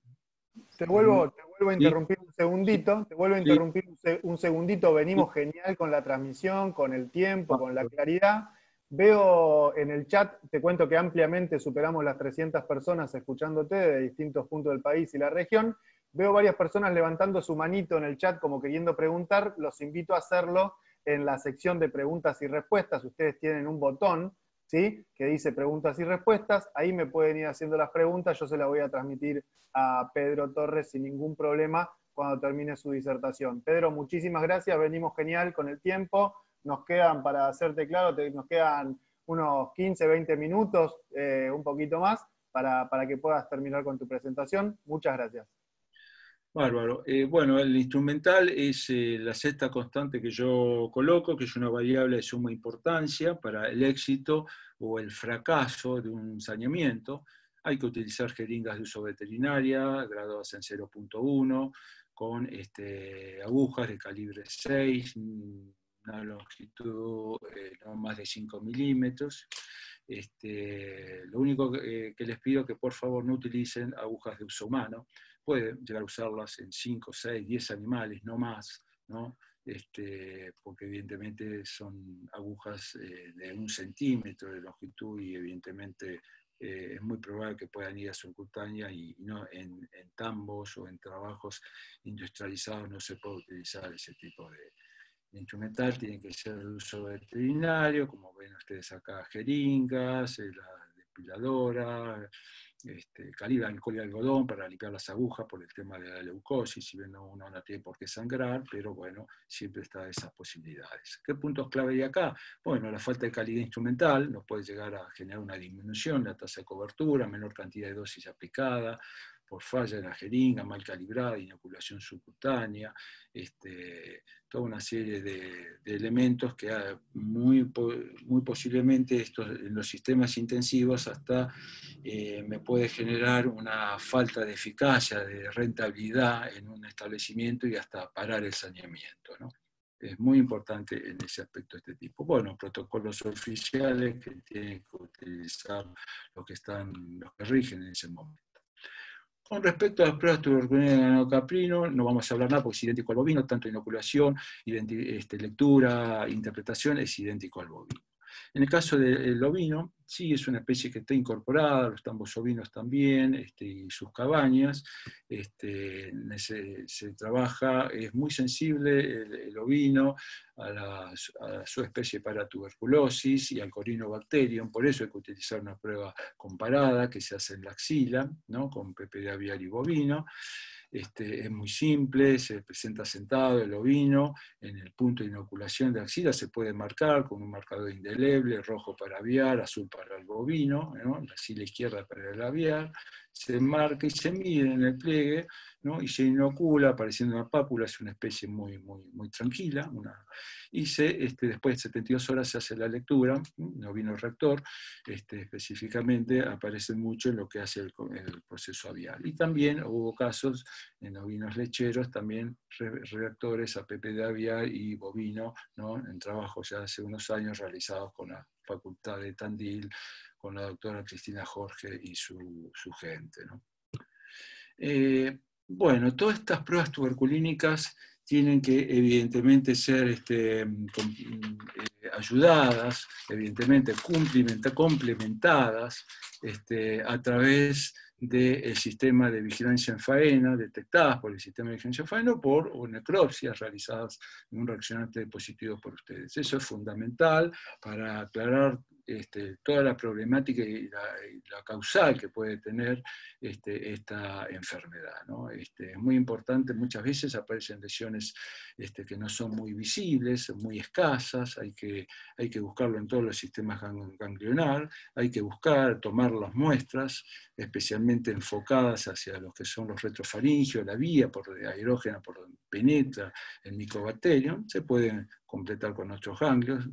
Te vuelvo, te vuelvo a interrumpir un segundito, te vuelvo a interrumpir un segundito, venimos genial con la transmisión, con el tiempo, con la claridad. Veo en el chat, te cuento que ampliamente superamos las 300 personas escuchándote de distintos puntos del país y la región. Veo varias personas levantando su manito en el chat como queriendo preguntar. Los invito a hacerlo en la sección de preguntas y respuestas. Ustedes tienen un botón ¿sí? que dice preguntas y respuestas. Ahí me pueden ir haciendo las preguntas. Yo se las voy a transmitir a Pedro Torres sin ningún problema cuando termine su disertación. Pedro, muchísimas gracias. Venimos genial con el tiempo nos quedan, para hacerte claro, nos quedan unos 15, 20 minutos, eh, un poquito más, para, que puedas terminar con tu presentación. Muchas gracias. Bárbaro. Eh, bueno, el instrumental es eh, la sexta constante que yo coloco, que es una variable de suma importancia para el éxito o el fracaso de un saneamiento. Hay que utilizar jeringas de uso veterinaria, graduadas en 0.1, con este, agujas de calibre 6, una longitud eh, no más de 5 milímetros. Este, lo único que, les pido que por favor no utilicen agujas de uso humano. Pueden llegar a usarlas en 5, 6, 10 animales, no más, ¿no? Este, porque evidentemente son agujas eh, de un centímetro de longitud y evidentemente eh, es muy probable que puedan ir a subcutánea y, no en, en, tambos o en trabajos industrializados no se puede utilizar ese tipo de, instrumental tiene que ser de uso veterinario, como ven ustedes acá, jeringas, eh, la depiladora, este, calibre alcohol y algodón para limpiar las agujas por el tema de la leucosis, si bien uno no tiene por qué sangrar, pero bueno, siempre está esas posibilidades. ¿Qué puntos clave hay acá? Bueno, la falta de calidad instrumental nos puede llegar a generar una disminución la tasa de cobertura, menor cantidad de dosis aplicada, por falla de la jeringa, mal calibrada, inoculación subcutánea, este, toda una serie de, elementos que muy, muy posiblemente estos, los sistemas intensivos hasta eh, me puede generar una falta de eficacia, de rentabilidad en un establecimiento y hasta parar el saneamiento. Es muy importante en ese aspecto este tipo. Bueno, protocolos oficiales que tienen que utilizar los que, están, los que rigen en ese momento. Con respecto a las pruebas de tuberculina de ganado caprino, no vamos a hablar nada porque es idéntico al bovino, tanto inoculación, este, lectura, interpretación, es idéntico al bovino. En el caso del ovino, sí es una especie que está incorporada, los tambos ovinos también, este, y sus cabañas. Este, se, trabaja, es muy sensible el, ovino a, su especie para tuberculosis y al corinobacterium, por eso hay que utilizar una prueba comparada que se hace en la axila, con PPD aviar y bovino. Este, es muy simple, se presenta sentado el ovino, en el punto de inoculación de axila se puede marcar con un marcador indeleble, rojo para aviar, azul para el bovino, la axila izquierda para el aviar, se marca y se mide en el pliegue y se inocula apareciendo una pápula, es una especie muy, muy, muy tranquila, y se, este, después de 72 horas se hace la lectura, no vino reactor, este, específicamente aparece mucho en lo que hace el, proceso avial. Y también hubo casos en ovinos lecheros, también reactores a de avial y bovino, ¿no? en trabajos ya hace unos años realizados con la Facultad de Tandil, con la doctora Cristina Jorge y su, gente. Eh, bueno, todas estas pruebas tuberculínicas tienen que evidentemente ser este, eh, ayudadas, evidentemente complementadas este, a través del sistema de vigilancia en faena, detectadas por el sistema de vigilancia en faena, o por necropsias realizadas en un reaccionante positivo por ustedes. Eso es fundamental para aclarar este, toda la problemática y la, causal que puede tener este, esta enfermedad. Este, es muy importante, muchas veces aparecen lesiones que no son muy visibles, muy escasas, hay que, hay que buscarlo en todos los sistemas ganglionar, hay que buscar, tomar las muestras, especialmente enfocadas hacia los que son los retrofaringios, la vía por aerógena por donde penetra el micobacterium, se pueden completar con otros ganglios,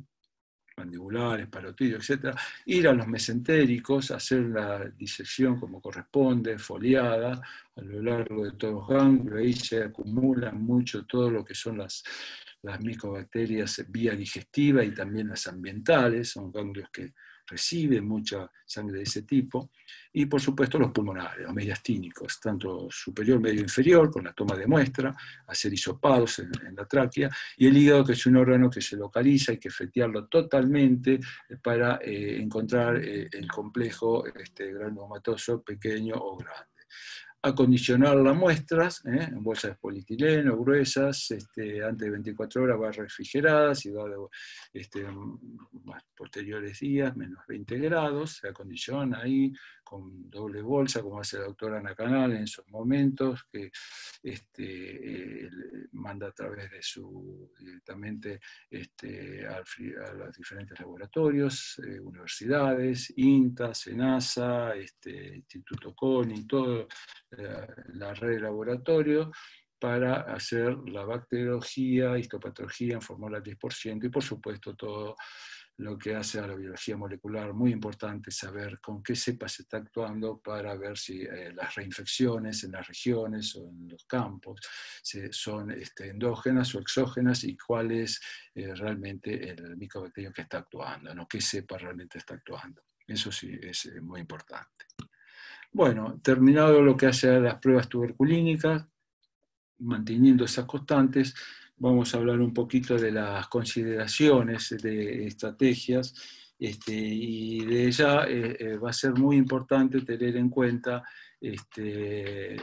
mandibulares, parotidios, etc., ir a los mesentéricos, hacer la disección como corresponde, foliada, a lo largo de todos los ganglios, ahí se acumulan mucho todo lo que son las, las micobacterias vía digestiva y también las ambientales, son ganglios que recibe mucha sangre de ese tipo, y por supuesto los pulmonares, los mediastínicos, tanto superior, medio, inferior, con la toma de muestra, hacer hisopados en, la tráquea, y el hígado, que es un órgano que se localiza, hay que fetearlo totalmente para eh, encontrar eh, el complejo este, granulomatoso pequeño o grande acondicionar las muestras ¿eh? en bolsas de polietileno gruesas, este, antes de 24 horas va refrigeradas y va de este, posteriores días, menos 20 grados, se acondiciona ahí con doble bolsa, como hace la doctora Ana Canal en esos momentos, que este, manda a través de su, directamente a, los diferentes laboratorios, eh, universidades, INTA, SENASA, este, Instituto CONI, toda la red de laboratorios, para hacer la bacteriología, histopatología en fórmula 10% y por supuesto todo lo que hace a la biología molecular, muy importante saber con qué cepa se está actuando para ver si eh, las reinfecciones en las regiones o en los campos son este, endógenas o exógenas y cuál es eh, realmente el micobacterio que está actuando, ¿no? qué cepa realmente está actuando. Eso sí es eh, muy importante. Bueno, terminado lo que hace a las pruebas tuberculínicas, manteniendo esas constantes, vamos a hablar un poquito de las consideraciones de estrategias este, y de ella eh, eh, va a ser muy importante tener en cuenta este,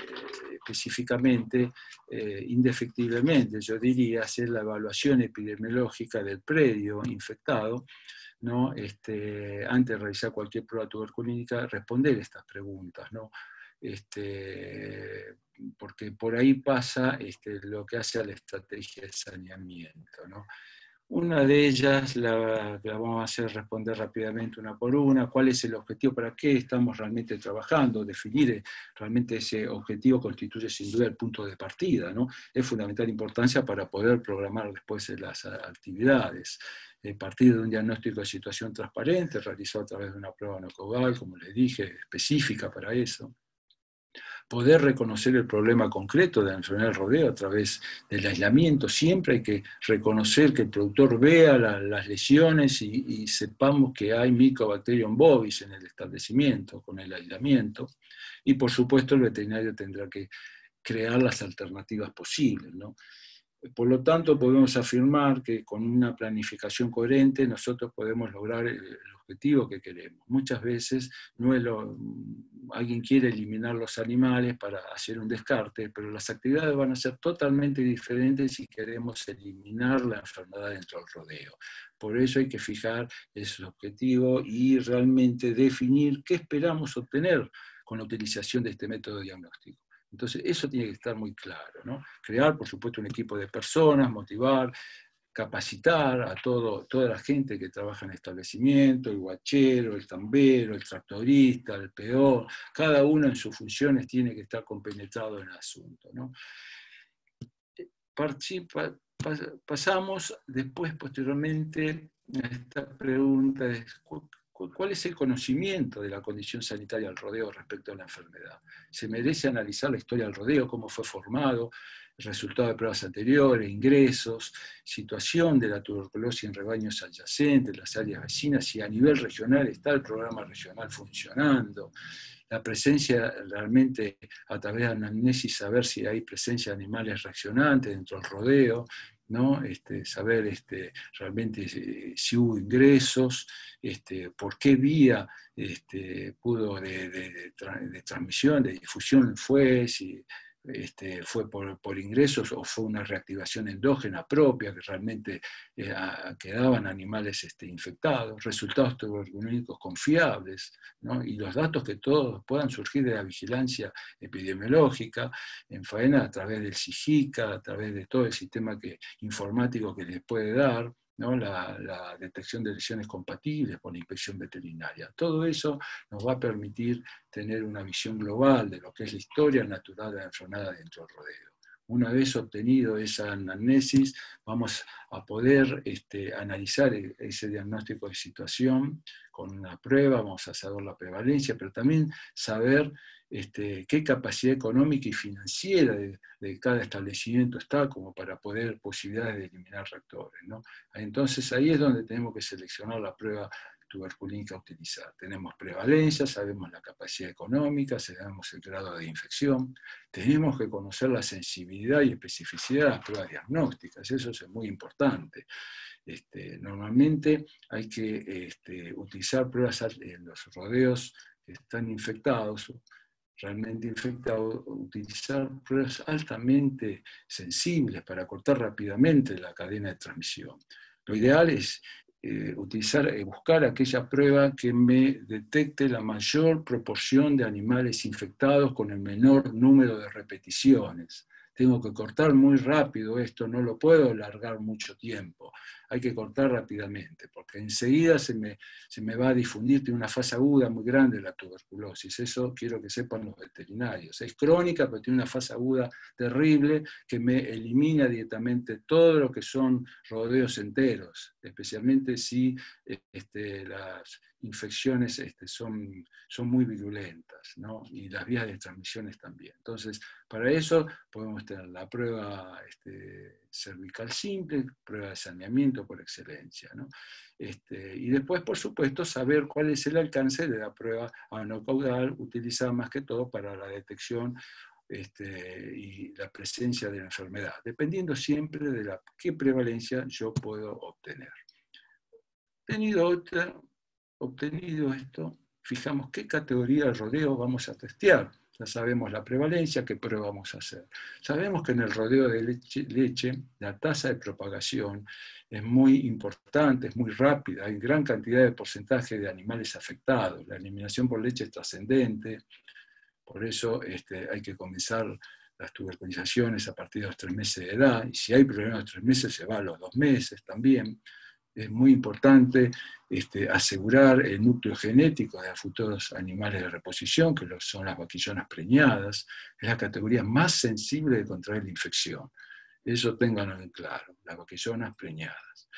específicamente, eh, indefectiblemente, yo diría, hacer la evaluación epidemiológica del predio infectado, ¿no? Este, antes de realizar cualquier prueba tuberculínica, responder estas preguntas. ¿no? Este, porque por ahí pasa este, lo que hace a la estrategia de saneamiento. Una de ellas la, vamos a hacer responder rápidamente una por una, cuál es el objetivo, para qué estamos realmente trabajando, definir realmente ese objetivo constituye sin duda el punto de partida, ¿no? es fundamental importancia para poder programar después las actividades. Eh, partir de un diagnóstico de situación transparente, realizado a través de una prueba no como les dije, específica para eso poder reconocer el problema concreto de la enfermedad rodeo a través del aislamiento. Siempre hay que reconocer que el productor vea las lesiones y, sepamos que hay Mycobacterium bovis en el establecimiento con el aislamiento. Y por supuesto el veterinario tendrá que crear las alternativas posibles. Por lo tanto, podemos afirmar que con una planificación coherente nosotros podemos lograr el objetivo que queremos. Muchas veces no es lo, alguien quiere eliminar los animales para hacer un descarte, pero las actividades van a ser totalmente diferentes si queremos eliminar la enfermedad dentro del rodeo. Por eso hay que fijar ese objetivo y realmente definir qué esperamos obtener con la utilización de este método diagnóstico. Entonces, eso tiene que estar muy claro. ¿no? Crear, por supuesto, un equipo de personas, motivar, capacitar a todo, toda la gente que trabaja en establecimiento, el guachero, el tambero, el tractorista, el peor, cada uno en sus funciones tiene que estar compenetrado en el asunto. ¿no? pasamos después, posteriormente, a esta pregunta, ¿cuál es el conocimiento de la condición sanitaria del rodeo respecto a la enfermedad? ¿Se merece analizar la historia del rodeo, cómo fue formado, resultado de pruebas anteriores, ingresos, situación de la tuberculosis en rebaños adyacentes, las áreas vecinas, si a nivel regional está el programa regional funcionando, la presencia realmente a través de anamnesis, saber si hay presencia de animales reaccionantes dentro del rodeo, ¿no? Este, saber este, realmente si hubo ingresos, este, por qué vía este, pudo de, de, transmisión, de difusión fue, si este, fue por, ingresos o fue una reactivación endógena propia, que realmente eh, quedaban animales este, infectados, resultados tuberculónicos confiables, y los datos que todos puedan surgir de la vigilancia epidemiológica, en faena a través del SIGICA, a través de todo el sistema que, informático que les puede dar, la, detección de lesiones compatibles con la inspección veterinaria. Todo eso nos va a permitir tener una visión global de lo que es la historia natural de la enfermedad dentro del rodeo. Una vez obtenido esa anamnesis, vamos a poder este, analizar e, ese diagnóstico de situación con una prueba, vamos a saber la prevalencia, pero también saber este, qué capacidad económica y financiera de, cada establecimiento está como para poder posibilidades de eliminar reactores. Entonces ahí es donde tenemos que seleccionar la prueba tuberculínica a utilizar. Tenemos prevalencia, sabemos la capacidad económica, sabemos el grado de infección, tenemos que conocer la sensibilidad y especificidad de las pruebas diagnósticas, eso es muy importante. Este, normalmente hay que este, utilizar pruebas en los rodeos que están infectados, realmente infectado, utilizar pruebas altamente sensibles para cortar rápidamente la cadena de transmisión. Lo ideal es eh, utilizar, eh, buscar aquella prueba que me detecte la mayor proporción de animales infectados con el menor número de repeticiones tengo que cortar muy rápido esto, no lo puedo alargar mucho tiempo, hay que cortar rápidamente, porque enseguida se me, se me va a difundir, tiene una fase aguda muy grande la tuberculosis, eso quiero que sepan los veterinarios. Es crónica, pero tiene una fase aguda terrible que me elimina directamente todo lo que son rodeos enteros, especialmente si este, las infecciones este, son, son muy virulentas, ¿no? y las vías de transmisiones también. Entonces, para eso podemos tener la prueba este, cervical simple, prueba de saneamiento por excelencia. ¿no? Este, y después, por supuesto, saber cuál es el alcance de la prueba anocaudal, utilizada más que todo para la detección este, y la presencia de la enfermedad, dependiendo siempre de la, qué prevalencia yo puedo obtener. Tenido otra, obtenido esto, fijamos qué categoría de rodeo vamos a testear. Ya sabemos la prevalencia, qué prueba vamos a hacer. Sabemos que en el rodeo de leche, la tasa de propagación es muy importante, es muy rápida, hay gran cantidad de porcentaje de animales afectados. La eliminación por leche es trascendente, por eso este, hay que comenzar las tuberculizaciones a partir de los tres meses de edad, y si hay problemas los tres meses se va a los dos meses también es muy importante este, asegurar el núcleo genético de futuros animales de reposición, que son las vaquillonas preñadas, es la categoría más sensible de contraer la infección. Eso ténganlo en claro, las vaquillonas preñadas.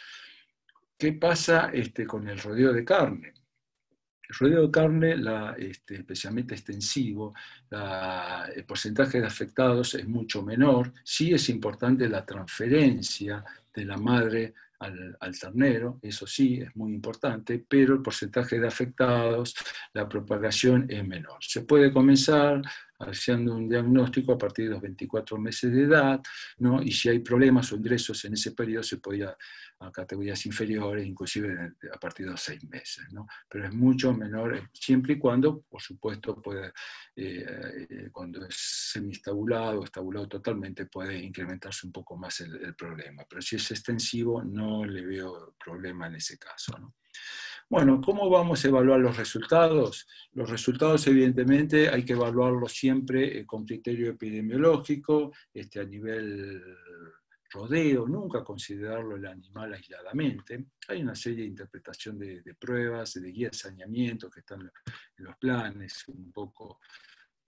¿Qué pasa este, con el rodeo de carne? El rodeo de carne, este, especialmente extensivo, el porcentaje de afectados es mucho menor. Sí es importante la transferencia de la madre al, al, ternero, eso sí, es muy importante, pero el porcentaje de afectados, la propagación es menor. Se puede comenzar haciendo un diagnóstico a partir de los 24 meses de edad, ¿no? y si hay problemas o ingresos en ese periodo se podía a categorías inferiores, inclusive a partir de los 6 meses, ¿no? pero es mucho menor, eh, siempre y cuando, por supuesto, puede, eh, eh, cuando es semistabulado o estabulado totalmente, puede incrementarse un poco más el, el, problema, pero si es extensivo no le veo problema en ese caso. ¿no? Bueno, ¿cómo vamos a evaluar los resultados? Los resultados, evidentemente, hay que evaluarlos siempre eh, con criterio epidemiológico, este, a nivel rodeo, nunca considerarlo el animal aisladamente. Hay una serie de interpretación de, pruebas, de guías de saneamiento que están en los planes, un poco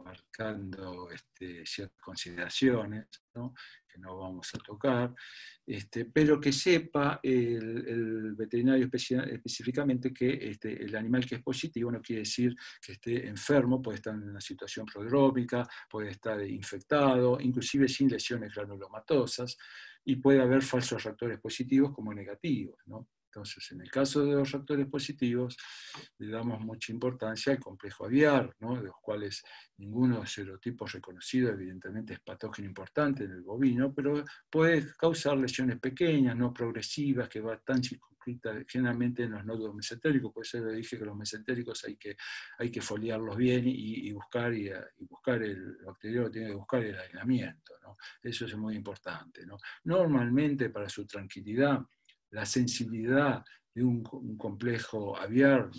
marcando este, ciertas consideraciones ¿no? Que no vamos a tocar, este, pero que sepa el, el veterinario específicamente que este, el animal que es positivo no quiere decir que esté enfermo, puede estar en una situación prodrómica, puede estar infectado, inclusive sin lesiones granulomatosas, y puede haber falsos reactores positivos como negativos. ¿no? Entonces, en el caso de los reactores positivos, le damos mucha importancia al complejo aviar, ¿no? de los cuales ninguno serotipos reconocidos evidentemente es patógeno importante en el bovino, pero puede causar lesiones pequeñas, no progresivas, que va tan generalmente en los nodos mesentéricos, por eso le dije que los mesentéricos hay que, hay que foliarlos bien y, buscar, y, y, buscar el bacteriólogo tiene que buscar el aislamiento. Eso es muy importante. ¿no? Normalmente para su tranquilidad, la sensibilidad de un, complejo aviar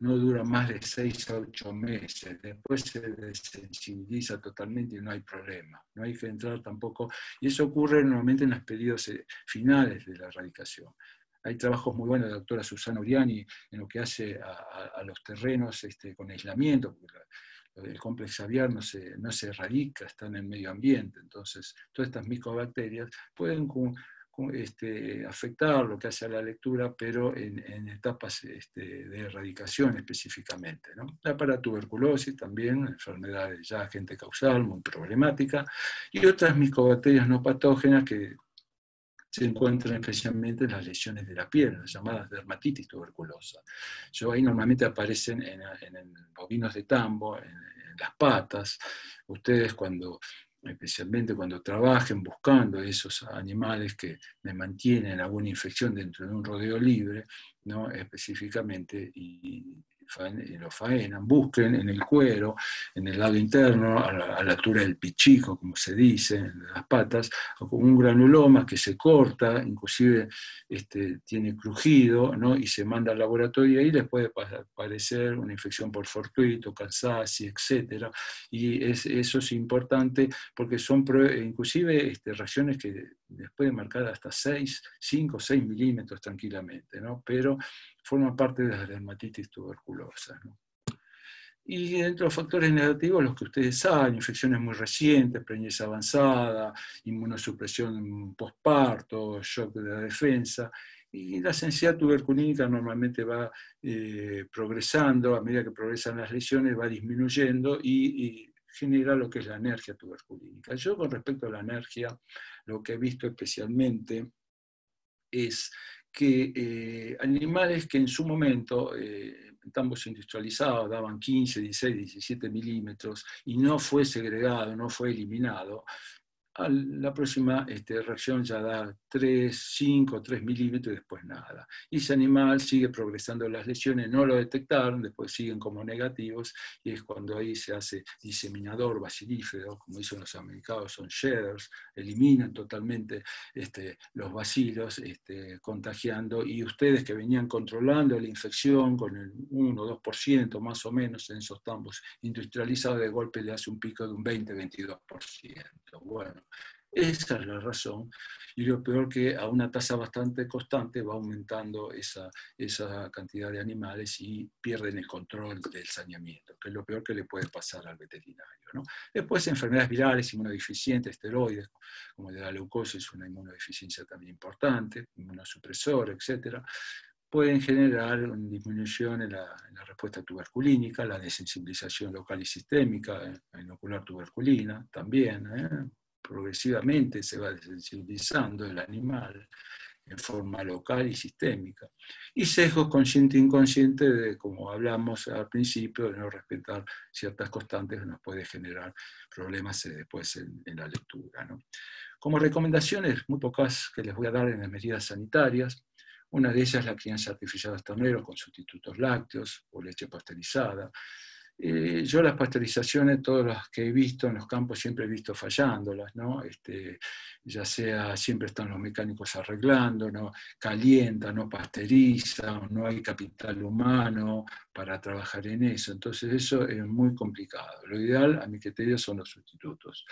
no dura más de 6 a 8 meses, después se desensibiliza totalmente y no hay problema, no hay que entrar tampoco, y eso ocurre normalmente en los periodos eh, finales de la erradicación. Hay trabajos muy buenos de la doctora Susana Uriani en lo que hace a los terrenos este, con aislamiento, porque el complejo aviar no se, no se erradica, está en el medio ambiente, entonces todas estas micobacterias pueden este, afectar lo que hace a la lectura, pero en, etapas este, de erradicación específicamente. ¿no? La paratuberculosis también, enfermedad ya agente causal, muy problemática, y otras micobacterias no patógenas que se encuentran especialmente en las lesiones de la piel, las llamadas dermatitis tuberculosa. Yo ahí normalmente aparecen en, en, bovinos de tambo, en las patas. Ustedes cuando especialmente cuando trabajen buscando esos animales que me mantienen alguna infección dentro de un rodeo libre, ¿no? específicamente, y lo faenan, busquen en el cuero, en el lado interno, a la, altura del pichico, como se dice, en las patas, un granuloma que se corta, inclusive este, tiene crujido, ¿no? y se manda al laboratorio y ahí les puede aparecer una infección por fortuito, calzasi, etc. Y es, eso es importante porque son inclusive este, reacciones que les pueden marcar hasta 6, 5, 6 milímetros tranquilamente, ¿no? pero forman parte de la dermatitis tuberculosa. ¿no? Y entre los factores negativos, los que ustedes saben, infecciones muy recientes, preñez avanzada, inmunosupresión postparto, shock de la defensa, y la sensibilidad tuberculínica normalmente va eh, progresando, a medida que progresan las lesiones, va disminuyendo y, genera lo que es la alergia tuberculínica. Yo con respecto a la alergia, lo que he visto especialmente es que eh, animales que en su momento, eh, tambos industrializados, daban 15, 16, 17 milímetros y no fue segregado, no fue eliminado, la próxima este, reacción ya da 3, 5, 3 milímetros y después nada. Y ese animal sigue progresando las lesiones, no lo detectaron, después siguen como negativos y es cuando ahí se hace diseminador bacilífero, como dicen los americanos, son shedders, eliminan totalmente este, los bacilos este, contagiando y ustedes que venían controlando la infección con el 1 o 2% más o menos en esos tambos industrializados, de golpe le hace un pico de un 20-22%. Bueno, esa es la razón. Y lo peor que a una tasa bastante constante va aumentando esa, esa cantidad de animales y pierden el control del saneamiento, que es lo peor que le puede pasar al veterinario. ¿no? Después enfermedades virales, inmunodeficientes, esteroides, como de la leucosis, una inmunodeficiencia también importante, inmunosupresor, etc., pueden generar una disminución en la, respuesta tuberculínica, la desensibilización local y sistémica, eh, inocular tuberculina también, ¿eh? Progresivamente se va desensibilizando el animal en forma local y sistémica. Y sesgos consciente e inconsciente de, como hablamos al principio, de no respetar ciertas constantes que nos puede generar problemas eh, después en, la lectura. Como recomendaciones, muy pocas que les voy a dar en las medidas sanitarias, una de ellas la crianza artificial de terneros con sustitutos lácteos o leche pasteurizada. Eh, yo las pasteurizaciones, todas las que he visto en los campos, siempre he visto fallándolas, ¿no? Este, ya sea siempre están los mecánicos arreglando, ¿no? calienta, no pasteuriza, no hay capital humano para trabajar en eso. Entonces eso es muy complicado. Lo ideal, a mi criterio, son los sustitutos.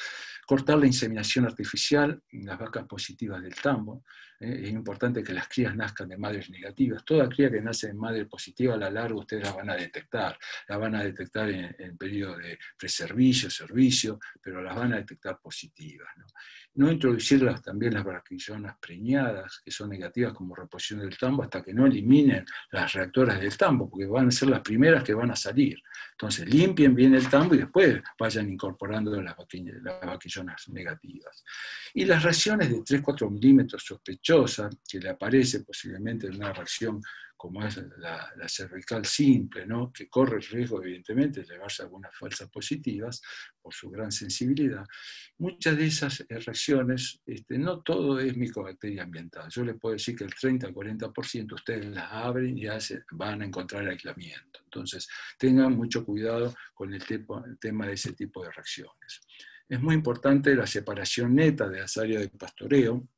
Cortar la inseminación artificial en las vacas positivas del tambo. ¿Eh? Es importante que las crías nazcan de madres negativas. Toda cría que nace de madre positiva a la larga ustedes la van a detectar. La van a detectar en, en periodo de preservicio, servicio, pero las van a detectar positivas. No introducirlas también las braquillonas preñadas, que son negativas como reposición del tambo, hasta que no eliminen las reactoras del tambo, porque van a ser las primeras que van a salir. Entonces, limpien bien el tambo y después vayan incorporando las, vaquillonas negativas. Y las reacciones de 3-4 milímetros sospechosas, que le aparece posiblemente en una reacción como es la, cervical simple, ¿no? que corre el riesgo, evidentemente, de llevarse algunas falsas positivas por su gran sensibilidad, muchas de esas reacciones, este, no todo es micobacteria ambiental. Yo les puedo decir que el 30 al 40% ustedes las abren y van a encontrar aislamiento. Entonces, tengan mucho cuidado con el, el tema de ese tipo de reacciones. Es muy importante la separación neta de las áreas de pastoreo,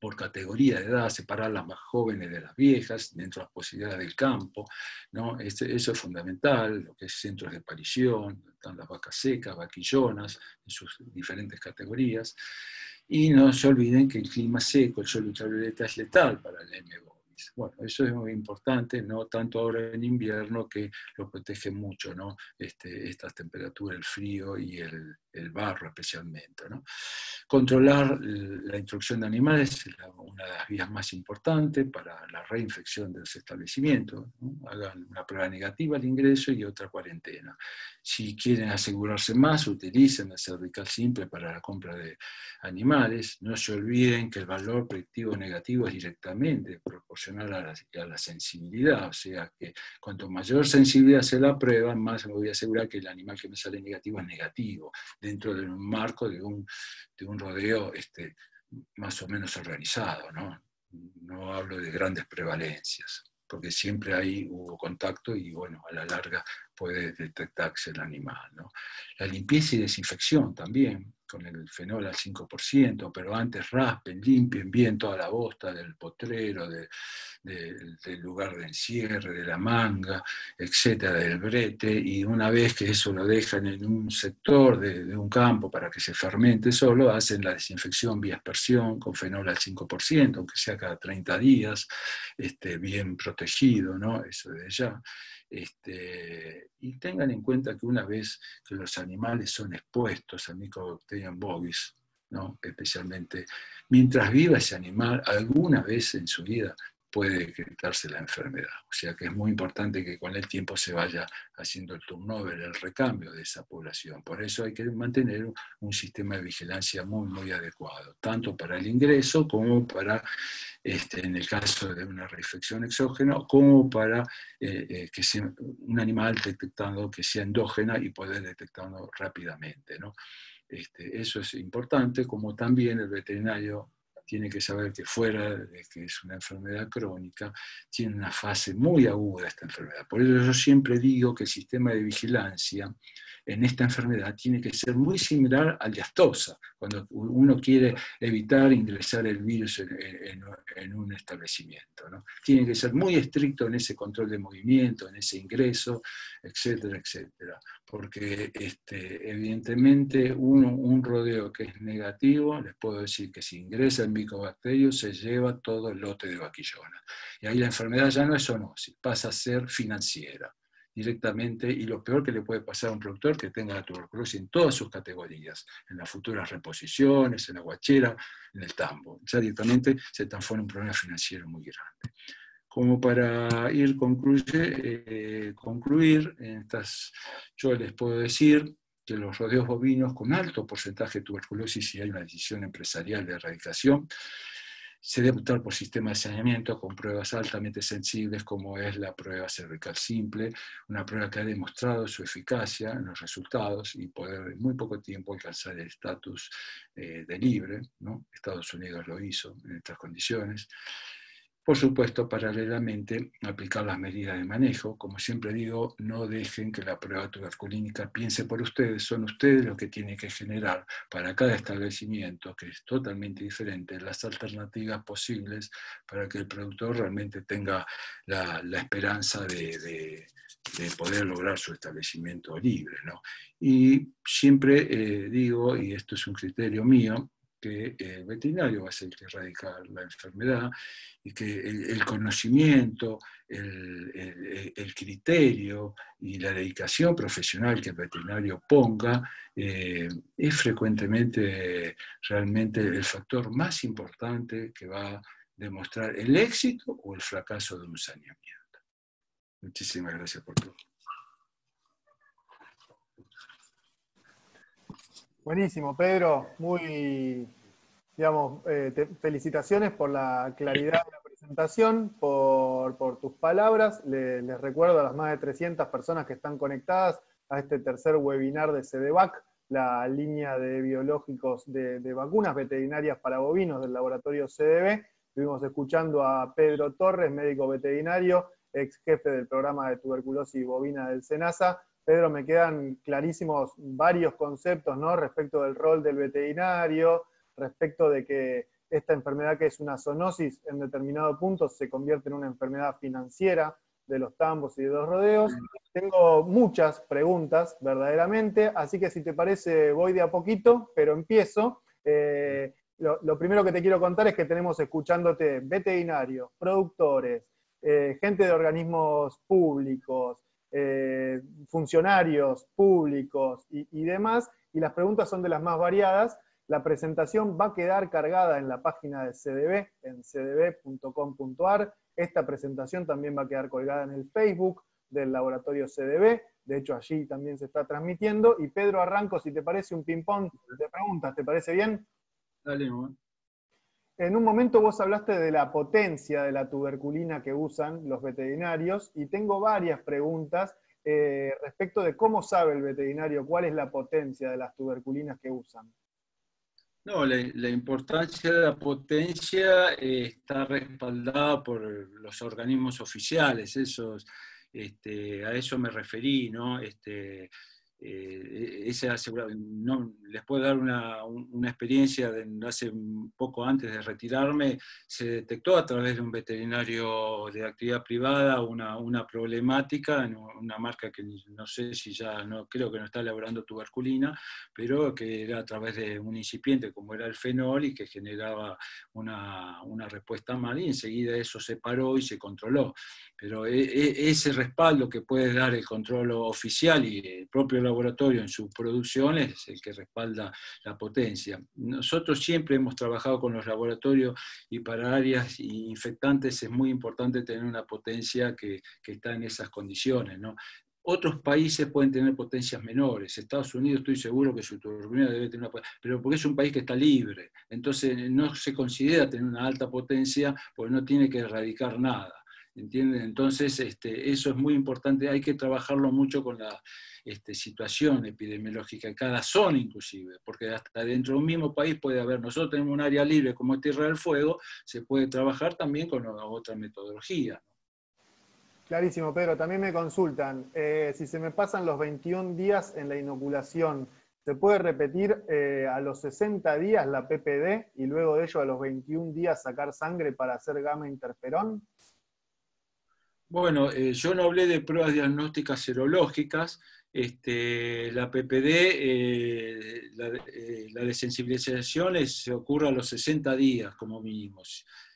por categoría de edad, separar las más jóvenes de las viejas dentro de las posibilidades del campo. ¿no? Este, eso es fundamental, lo que es centros de parición, están las vacas secas, vaquillonas, en sus diferentes categorías. Y no se olviden que el clima seco, el sol ultravioleta es letal para el MBO. Bueno, eso es muy importante, no tanto ahora en invierno que lo protege mucho, ¿no? Este, estas temperaturas, el frío y el, el barro especialmente. Controlar la introducción de animales es una de las vías más importantes para la reinfección de los establecimientos. Hagan una prueba negativa al ingreso y otra cuarentena. Si quieren asegurarse más, utilicen el cervical simple para la compra de animales. No se olviden que el valor predictivo negativo es directamente proporcional a la, a la sensibilidad. O sea que cuanto mayor sensibilidad se la prueba, más me voy a asegurar que el animal que me sale negativo es negativo dentro de un marco de un, de un rodeo este, más o menos organizado. ¿no? no hablo de grandes prevalencias, porque siempre ahí hubo contacto y bueno, a la larga puede detectarse el animal. ¿no? La limpieza y desinfección también, con el fenol al 5%, pero antes raspen, limpien bien toda la bosta del potrero, del lugar de encierre, de la manga, etcétera, del brete, y una vez que eso lo dejan en un sector de, un campo para que se fermente solo, hacen la desinfección vía aspersión con fenol al 5%, aunque sea cada 30 días, este, bien protegido, ¿no? Eso de ya. Este, y tengan en cuenta que una vez que los animales son expuestos a Mycobacterium bovis, ¿no? especialmente mientras viva ese animal, alguna vez en su vida puede detectarse la enfermedad. O sea que es muy importante que con el tiempo se vaya haciendo el turnover, el recambio de esa población. Por eso hay que mantener un sistema de vigilancia muy, muy adecuado, tanto para el ingreso como para, este, en el caso de una reinfección exógena, como para eh, eh, que sea un animal detectando que sea endógena y poder detectarlo rápidamente. ¿no? Este, eso es importante, como también el veterinario tiene que saber que fuera de que es una enfermedad crónica, tiene una fase muy aguda esta enfermedad. Por eso yo siempre digo que el sistema de vigilancia en esta enfermedad tiene que ser muy similar al de astosa, cuando uno quiere evitar ingresar el virus en, un establecimiento. ¿no? Tiene que ser muy estricto en ese control de movimiento, en ese ingreso, etcétera, etcétera. Porque este, evidentemente uno, un rodeo que es negativo, les puedo decir que si ingresa el micobacterio se lleva todo el lote de vaquillona. Y ahí la enfermedad ya no es zoonosis, pasa a ser financiera directamente y lo peor que le puede pasar a un productor que tenga la tuberculosis en todas sus categorías, en las futuras reposiciones, en la guachera, en el tambo. Ya directamente se transforma en un problema financiero muy grande. Como para ir eh, concluir, estas, yo les puedo decir los rodeos bovinos con alto porcentaje de tuberculosis, si hay una decisión empresarial de erradicación, se debe optar por sistema de saneamiento con pruebas altamente sensibles como es la prueba cervical simple, una prueba que ha demostrado su eficacia en los resultados y poder en muy poco tiempo alcanzar el estatus eh, de libre. ¿no? Estados Unidos lo hizo en estas condiciones. Por supuesto, paralelamente, aplicar las medidas de manejo. Como siempre digo, no dejen que la prueba tuberculínica piense por ustedes, son ustedes los que tienen que generar para cada establecimiento, que es totalmente diferente, las alternativas posibles para que el productor realmente tenga la, esperanza de, poder lograr su establecimiento libre. Y siempre eh, digo, y esto es un criterio mío, que el veterinario va a ser el que erradica la enfermedad y que el, conocimiento, el, criterio y la dedicación profesional que el veterinario ponga eh, es frecuentemente realmente el factor más importante que va a demostrar el éxito o el fracaso de un saneamiento. Muchísimas gracias por todo. Buenísimo, Pedro. Muy, digamos, eh, felicitaciones por la claridad de la presentación, por, tus palabras. les recuerdo a las más de 300 personas que están conectadas a este tercer webinar de CDVAC, la línea de biológicos de, vacunas veterinarias para bovinos del laboratorio CDB. Estuvimos escuchando a Pedro Torres, médico veterinario, ex jefe del programa de tuberculosis bovina del SENASA, Pedro, me quedan clarísimos varios conceptos ¿no? respecto del rol del veterinario, respecto de que esta enfermedad que es una zoonosis en determinado punto se convierte en una enfermedad financiera de los tambos y de los rodeos. Tengo muchas preguntas verdaderamente, así que si te parece voy de a poquito, pero empiezo. Eh, lo, primero que te quiero contar es que tenemos escuchándote veterinarios, productores, eh, gente de organismos públicos, eh, funcionarios públicos y, demás, y las preguntas son de las más variadas. La presentación va a quedar cargada en la página de CDB, en cdb.com.ar. Esta presentación también va a quedar colgada en el Facebook del laboratorio CDB. De hecho, allí también se está transmitiendo. Y Pedro Arranco, si te parece un ping-pong de preguntas, ¿te parece bien? Dale, en un momento vos hablaste de la potencia de la tuberculina que usan los veterinarios y tengo varias preguntas eh, respecto de cómo sabe el veterinario cuál es la potencia de las tuberculinas que usan. No, la, importancia de la potencia eh, está respaldada por los organismos oficiales, esos, este, a eso me referí, ¿no? Este, eh, ese no, les puedo dar una, una, experiencia de hace poco antes de retirarme, se detectó a través de un veterinario de actividad privada una, una problemática en una marca que no sé si ya, no creo que no está elaborando tuberculina, pero que era a través de un incipiente como era el fenol y que generaba una, una respuesta mal y enseguida eso se paró y se controló. Pero e, e, ese respaldo que puede dar el control oficial y el propio laboratorio en su producción es el que respalda la potencia. Nosotros siempre hemos trabajado con los laboratorios y para áreas infectantes es muy importante tener una potencia que, está en esas condiciones. Otros países pueden tener potencias menores. Estados Unidos estoy seguro que su turbina debe tener una pero porque es un país que está libre. Entonces no se considera tener una alta potencia porque no tiene que erradicar nada. ¿Entienden? Entonces, este, eso es muy importante, hay que trabajarlo mucho con la este, situación epidemiológica en cada zona inclusive, porque hasta dentro de un mismo país puede haber, nosotros tenemos un área libre como Tierra del Fuego, se puede trabajar también con otra metodología. Clarísimo, Pedro. También me consultan, eh, si se me pasan los 21 días en la inoculación, ¿se puede repetir eh, a los 60 días la PPD y luego de ello a los 21 días sacar sangre para hacer gamma interferón? Bueno, eh, yo no hablé de pruebas diagnósticas serológicas. Este, la PPD, eh, eh, la, desensibilización se ocurre a los 60 días como mínimo.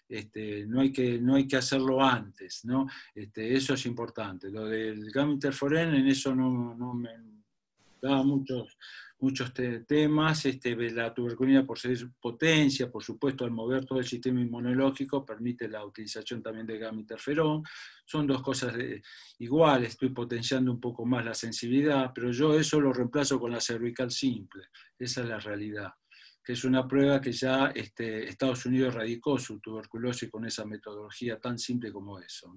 Este, no, hay que, no hay que hacerlo antes, ¿no? Este, eso es importante. Lo del gamma interferón, en eso no, no me da muchos, muchos temas, este, la tuberculina por ser potencia, por supuesto al mover todo el sistema inmunológico permite la utilización también de gamma interferón, son dos cosas iguales, estoy potenciando un poco más la sensibilidad, pero yo eso lo reemplazo con la cervical simple, esa es la realidad. que es una prueba que ya este, Estados Unidos radicó su tuberculosis con esa metodología tan simple como eso.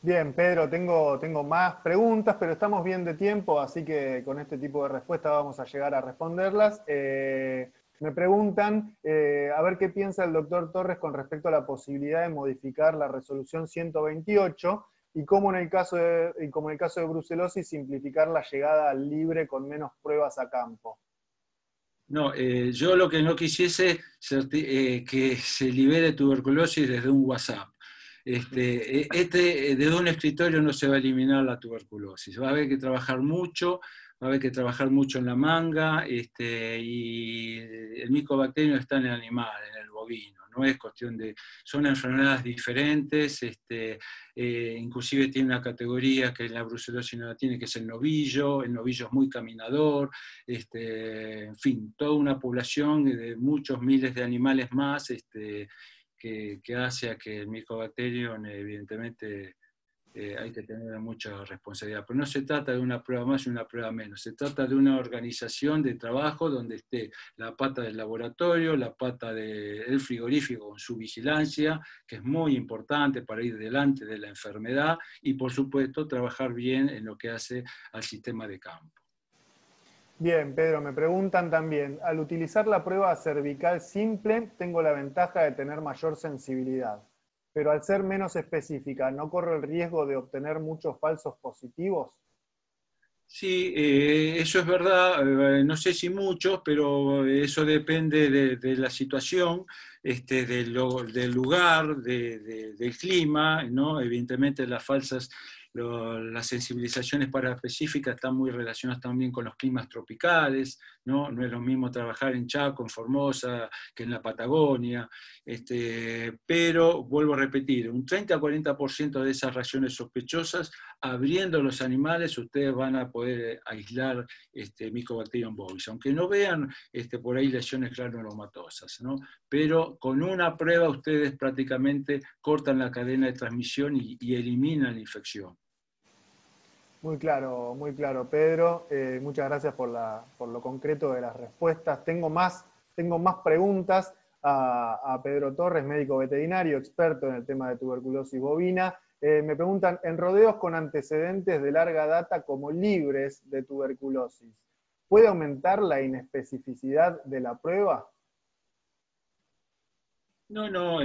Bien, Pedro, tengo, tengo más preguntas, pero estamos bien de tiempo, así que con este tipo de respuestas vamos a llegar a responderlas. Eh, me preguntan eh, a ver qué piensa el doctor Torres con respecto a la posibilidad de modificar la resolución 128 y cómo en el caso de, y como en el caso de brucelosis simplificar la llegada al libre con menos pruebas a campo. No, eh, yo lo que no quisiese eh, que se libere tuberculosis desde un WhatsApp. Este, e, este, desde un escritorio no se va a eliminar la tuberculosis. Va a haber que trabajar mucho, va a haber que trabajar mucho en la manga, este, y el micobacterio está en el animal, en el bovino, no es cuestión de, son enfermedades diferentes, este, eh, inclusive tiene una categoría que en la brucelosis no la tiene, que es el novillo, el novillo es muy caminador, este, en fin, toda una población de muchos miles de animales más este, que, que hace a que el micobacterio evidentemente eh, hay que tener mucha responsabilidad. Pero no se trata de una prueba más y una prueba menos, se trata de una organización de trabajo donde esté la pata del laboratorio, la pata del frigorífico con su vigilancia, que es muy importante para ir delante de la enfermedad, y por supuesto trabajar bien en lo que hace al sistema de campo. Bien, Pedro, me preguntan también, al utilizar la prueba cervical simple, tengo la ventaja de tener mayor sensibilidad pero al ser menos específica, ¿no corre el riesgo de obtener muchos falsos positivos? Sí, eh, eso es verdad, eh, no sé si muchos, pero eso depende de, la situación, este, del lugar, del clima, ¿no? Evidentemente las falsas las sensibilizaciones para específicas están muy relacionadas también con los climas tropicales, ¿no? No es lo mismo trabajar en Chaco, en Formosa, que en la Patagonia, este, pero vuelvo a repetir, un 30 a 40% de esas reacciones sospechosas, abriendo los animales, ustedes van a poder aislar este, Mycobacterium bovis, aunque no vean este, por ahí lesiones granulomatosas, ¿no? pero con una prueba ustedes prácticamente cortan la cadena de transmisión y eliminan la infección. Muy claro, muy claro, Pedro. Eh, muchas gracias por, lo concreto de las respuestas. Tengo más, tengo más preguntas a, Pedro Torres, médico veterinario, experto en el tema de tuberculosis bovina. Eh, me preguntan, en rodeos con antecedentes de larga data como libres de tuberculosis, ¿puede aumentar la inespecificidad de la prueba? No, no,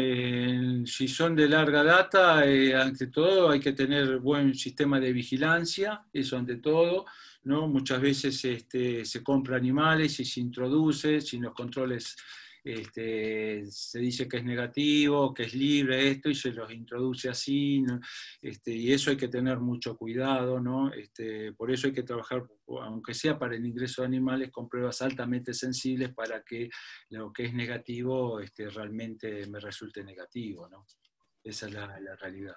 si son de larga data, eh, ante todo hay que tener buen sistema de vigilancia, eso ante todo, ¿no? Muchas veces este, se compra animales y se introduce sin los controles este, se dice que es negativo, que es libre esto, y se los introduce así, este, y eso hay que tener mucho cuidado, ¿no? Este, por eso hay que trabajar, aunque sea para el ingreso de animales, con pruebas altamente sensibles para que lo que es negativo realmente me resulte negativo, ¿no? Esa es la, realidad.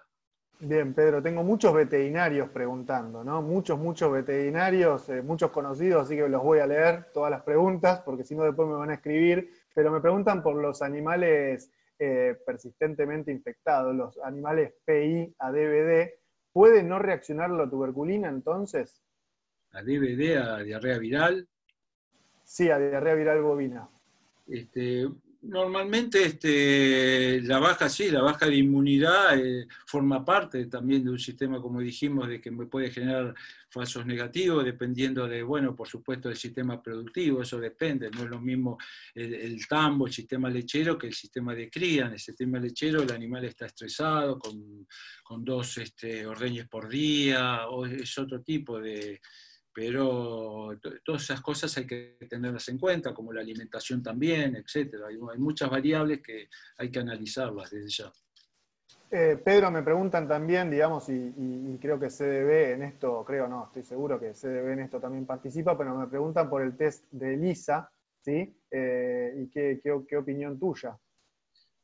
Bien, Pedro, tengo muchos veterinarios preguntando, ¿no? Muchos, muchos veterinarios, eh, muchos conocidos, así que los voy a leer todas las preguntas, porque si no después me van a escribir pero me preguntan por los animales eh, persistentemente infectados, los animales PI a DVD. ¿Puede no reaccionar la tuberculina entonces? ¿A DVD, a diarrea viral? Sí, a diarrea viral bovina. Este, Normalmente este, la baja, sí, la baja de inmunidad eh, forma parte también de un sistema, como dijimos, de que me puede generar falsos negativos, dependiendo de, bueno, por supuesto, del sistema productivo, eso depende, no es lo mismo el, tambo, el sistema lechero, que el sistema de cría. En el sistema lechero el animal está estresado, con, dos este, ordeñes por día, o es otro tipo de, pero todas esas cosas hay que tenerlas en cuenta, como la alimentación también, etc. Hay, muchas variables que hay que analizarlas desde ya. Eh, Pedro, me preguntan también, digamos, y, creo que CDB en esto, creo no, estoy seguro que CDB en esto también participa, pero me preguntan por el test de ELISA, ¿sí? Eh, ¿Y qué, qué opinión tuya?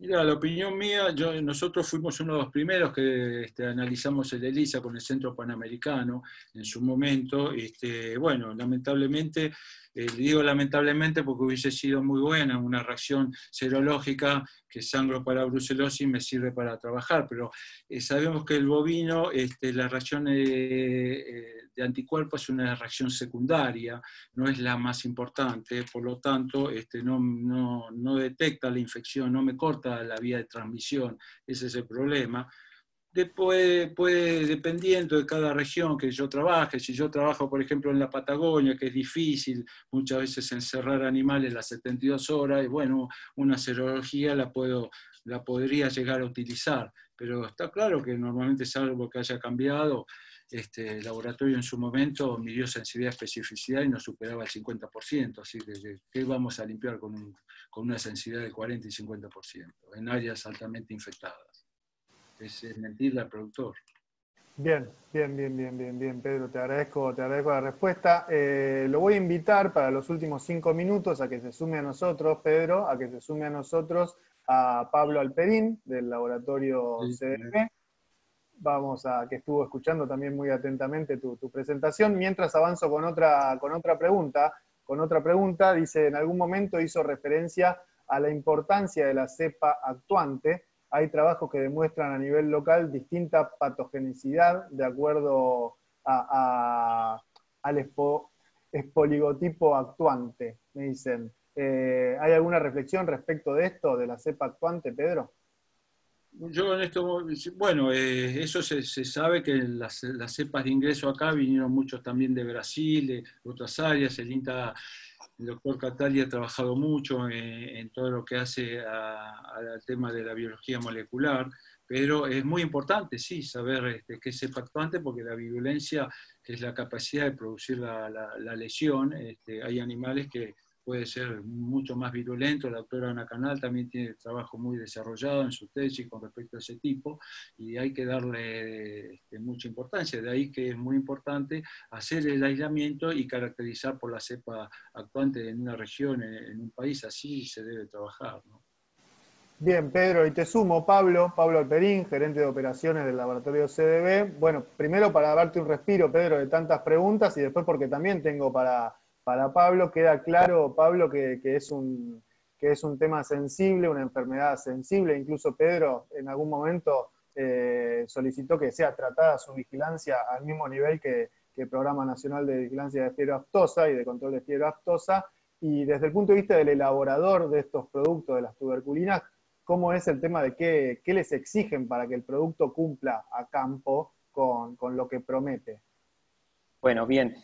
Mira, la opinión mía, yo, nosotros fuimos uno de los primeros que este, analizamos el ELISA con el Centro Panamericano en su momento. Este, bueno, lamentablemente, eh, digo lamentablemente porque hubiese sido muy buena una reacción serológica que sangro para brucelosis me sirve para trabajar, pero eh, sabemos que el bovino, este, la reacción eh, de anticuerpos es una reacción secundaria, no es la más importante, por lo tanto este, no, no, no detecta la infección, no me corta la vía de transmisión, ese es el problema. Después, puede, dependiendo de cada región que yo trabaje, si yo trabajo, por ejemplo, en la Patagonia, que es difícil muchas veces encerrar animales las 72 horas, y bueno, una serología la, puedo, la podría llegar a utilizar, pero está claro que normalmente, salvo que haya cambiado, este, el laboratorio en su momento midió sensibilidad especificidad y no superaba el 50%, así que ¿qué vamos a limpiar con, con una sensibilidad de 40 y 50% en áreas altamente infectadas? es mentirle al productor. Bien, bien, bien, bien, bien, bien, Pedro, te agradezco, te agradezco la respuesta. Eh, lo voy a invitar para los últimos cinco minutos a que se sume a nosotros, Pedro, a que se sume a nosotros a Pablo Alperín del laboratorio CDP. Vamos a que estuvo escuchando también muy atentamente tu, tu, presentación. Mientras avanzo con otra, con otra pregunta, con otra pregunta, dice, en algún momento hizo referencia a la importancia de la cepa actuante hay trabajos que demuestran a nivel local distinta patogenicidad de acuerdo al espoligotipo actuante, me dicen. Eh, ¿Hay alguna reflexión respecto de esto, de la cepa actuante, Pedro? Yo en esto, bueno, eh, eso se, sabe que las, las, cepas de ingreso acá vinieron muchos también de Brasil, de otras áreas, el INTA doctor Catali ha trabajado mucho en, todo lo que hace al tema de la biología molecular, pero es muy importante, sí, saber este, qué es impactante, porque la virulencia es la capacidad de producir la, lesión. Este, hay animales que puede ser mucho más virulento. La doctora Ana Canal también tiene trabajo muy desarrollado en su tesis con respecto a ese tipo y hay que darle este, mucha importancia. De ahí que es muy importante hacer el aislamiento y caracterizar por la cepa actuante en una región, en, un país. Así se debe trabajar. Bien, Pedro, y te sumo, Pablo, Pablo Alperín, gerente de operaciones del laboratorio CDB. Bueno, primero para darte un respiro, Pedro, de tantas preguntas y después porque también tengo para para Pablo. Queda claro, Pablo, que, es un, que es un tema sensible, una enfermedad sensible. Incluso Pedro en algún momento eh, solicitó que sea tratada su vigilancia al mismo nivel que, el Programa Nacional de Vigilancia de Fiebre Aftosa y de Control de Fiebre Aftosa. Y desde el punto de vista del elaborador de estos productos, de las tuberculinas, ¿cómo es el tema de qué, qué les exigen para que el producto cumpla a campo con, con lo que promete? Bueno, bien.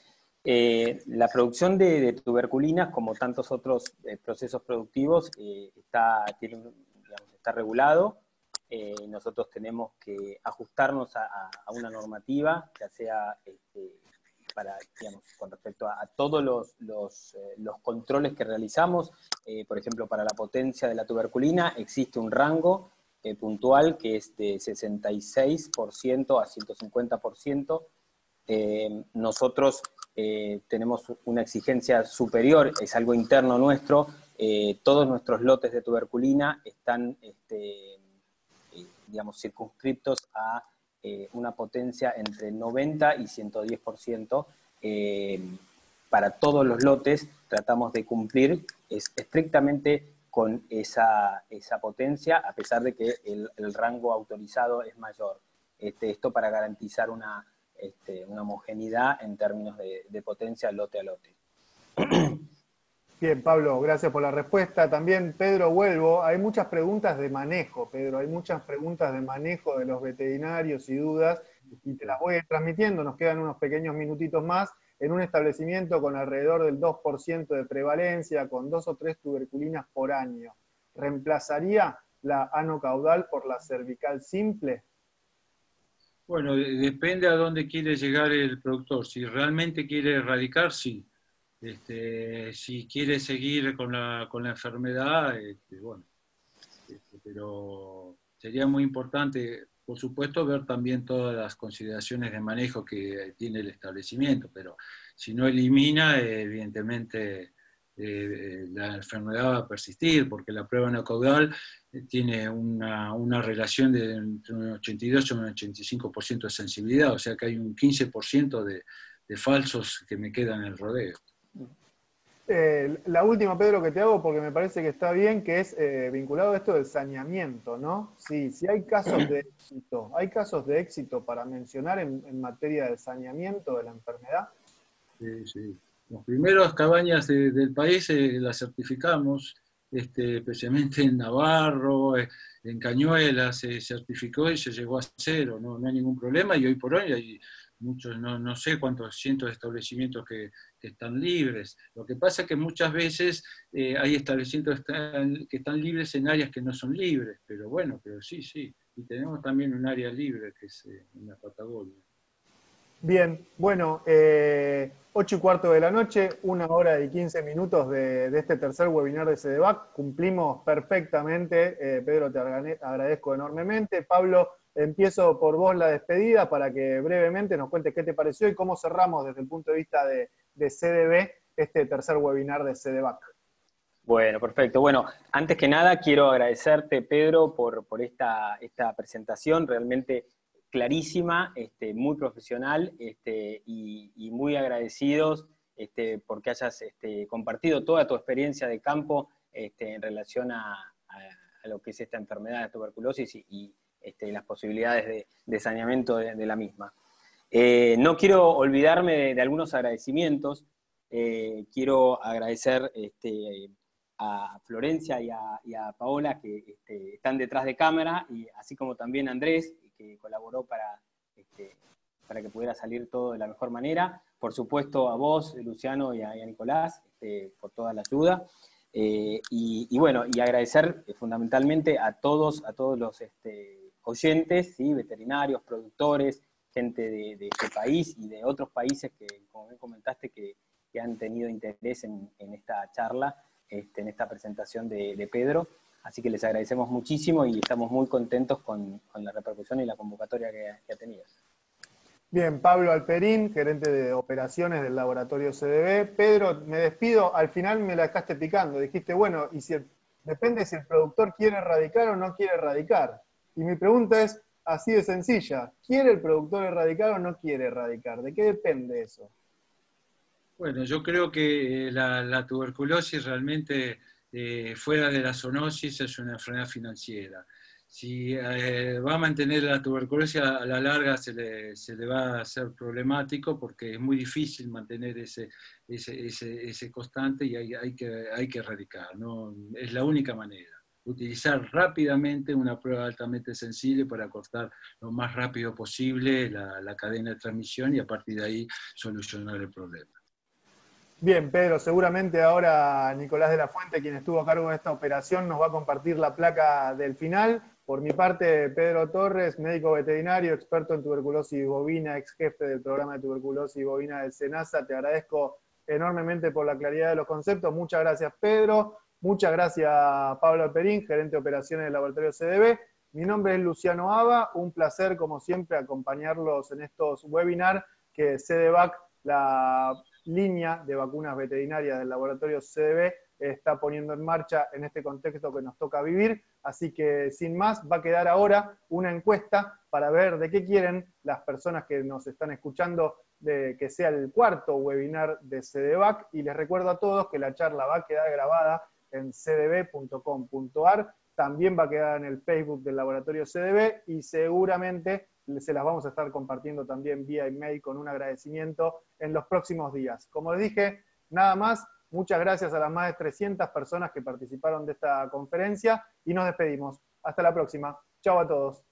Eh, la producción de, tuberculinas, como tantos otros eh, procesos productivos, eh, está, regulado. nosotros tenemos que ajustarnos a, una normativa, ya sea este, para, con respecto a, todos los, los, controles que realizamos. por ejemplo, para la potencia de la tuberculina existe un rango puntual que es de 66% a 150%. nosotros eh, tenemos una exigencia superior, es algo interno nuestro, eh, todos nuestros lotes de tuberculina están, este, eh, digamos, circunscriptos a una potencia entre 90 y 110%. para todos los lotes tratamos de cumplir estrictamente con esa, potencia, a pesar de que el, rango autorizado es mayor. Este, esto para garantizar una, este, una homogeneidad en términos de, potencia lote a lote. Bien, Pablo, gracias por la respuesta. También, Pedro, vuelvo. Hay muchas preguntas de manejo, Pedro. Hay muchas preguntas de manejo de los veterinarios y dudas, y te las voy transmitiendo. Nos quedan unos pequeños minutitos más. En un establecimiento con alrededor del 2% de prevalencia, con dos o tres tuberculinas por año, ¿reemplazaría la anocaudal por la cervical simple? Bueno, depende a dónde quiere llegar el productor. Si realmente quiere erradicar, sí. Este, si quiere seguir con la, con la enfermedad, este, bueno. Este, pero sería muy importante, por supuesto, ver también todas las consideraciones de manejo que tiene el establecimiento, pero si no elimina, evidentemente eh, la enfermedad va a persistir, porque la prueba no caudal eh, tiene una, una, relación de entre un 82 y un 85% de sensibilidad, o sea que hay un 15% de, de falsos que me quedan en el rodeo. Eh, la última, Pedro, que te hago, porque me parece que está bien, que es eh, vinculado a esto del saneamiento, ¿no? Sí, sí hay casos de éxito, hay casos de éxito para mencionar en, materia de saneamiento de la enfermedad. Sí, sí. Las primeras cabañas del país eh, las certificamos, este, especialmente en Navarro, en Cañuelas, se certificó y se llegó a cero, no, no hay ningún problema y hoy por hoy hay muchos, no, no sé cuántos cientos de establecimientos que, están libres. Lo que pasa es que muchas veces eh, hay establecimientos que están, libres en áreas que no son libres, pero bueno, pero sí, sí. Y tenemos también un área libre que es eh, en la Patagonia. Bien, bueno, eh, 8 y cuarto de la noche, una hora y 15 minutos de, este tercer webinar de CDBAC. Cumplimos perfectamente. Eh, Pedro, te agradezco enormemente. Pablo, Empiezo por vos la despedida para que brevemente nos cuentes qué te pareció y cómo cerramos desde el punto de vista de, CDB este tercer webinar de CDBAC. Bueno, perfecto. Bueno, antes que nada quiero agradecerte, Pedro, por, esta, esta presentación realmente clarísima, este, muy profesional este, y, muy agradecidos este, porque hayas este, compartido toda tu experiencia de campo este, en relación a, lo que es esta enfermedad de tuberculosis y, este, las posibilidades de, saneamiento de, la misma. Eh, no quiero olvidarme de, algunos agradecimientos. Eh, quiero agradecer a Florencia y a, Paola que están detrás de cámara, y así como también a Andrés, que colaboró para, para que pudiera salir todo de la mejor manera. Por supuesto a vos, Luciano, y a, Nicolás, por toda la ayuda. Eh, y, bueno, y agradecer fundamentalmente a todos, a todos los oyentes, ¿sí? veterinarios, productores, gente de, este país y de otros países que, como comentaste, que, han tenido interés en, esta charla, este, en esta presentación de, Pedro. Así que les agradecemos muchísimo y estamos muy contentos con, la repercusión y la convocatoria que, ha tenido. Bien, Pablo Alperín, gerente de operaciones del laboratorio CDB. Pedro, me despido, al final me la dejaste picando. Dijiste, bueno, y si depende si el productor quiere erradicar o no quiere erradicar. Y mi pregunta es así de sencilla. ¿Quiere el productor erradicar o no quiere erradicar? ¿De qué depende eso? Bueno, yo creo que la, tuberculosis realmente, eh, fuera de la zoonosis, es una enfermedad financiera. Si eh, va a mantener la tuberculosis a la larga se le, va a hacer problemático porque es muy difícil mantener ese, ese, constante y hay, que, hay que erradicar. ¿no? Es la única manera utilizar rápidamente una prueba altamente sensible para cortar lo más rápido posible la, cadena de transmisión y a partir de ahí solucionar el problema. Bien, Pedro, seguramente ahora Nicolás de la Fuente, quien estuvo a cargo de esta operación, nos va a compartir la placa del final. Por mi parte, Pedro Torres, médico veterinario, experto en tuberculosis bovina, ex jefe del programa de tuberculosis bovina del SENASA, te agradezco enormemente por la claridad de los conceptos. Muchas gracias, Pedro. Muchas gracias, Pablo Perín, gerente de operaciones del laboratorio CDB. Mi nombre es Luciano Ava, un placer, como siempre, acompañarlos en estos webinars que CDVAC, la línea de vacunas veterinarias del laboratorio CDB, está poniendo en marcha en este contexto que nos toca vivir. Así que, sin más, va a quedar ahora una encuesta para ver de qué quieren las personas que nos están escuchando de que sea el cuarto webinar de CDVAC. Y les recuerdo a todos que la charla va a quedar grabada en cdb.com.ar. También va a quedar en el Facebook del laboratorio CDB y seguramente se las vamos a estar compartiendo también vía email con un agradecimiento en los próximos días. Como les dije, nada más. Muchas gracias a las más de 300 personas que participaron de esta conferencia y nos despedimos. Hasta la próxima. Chao a todos.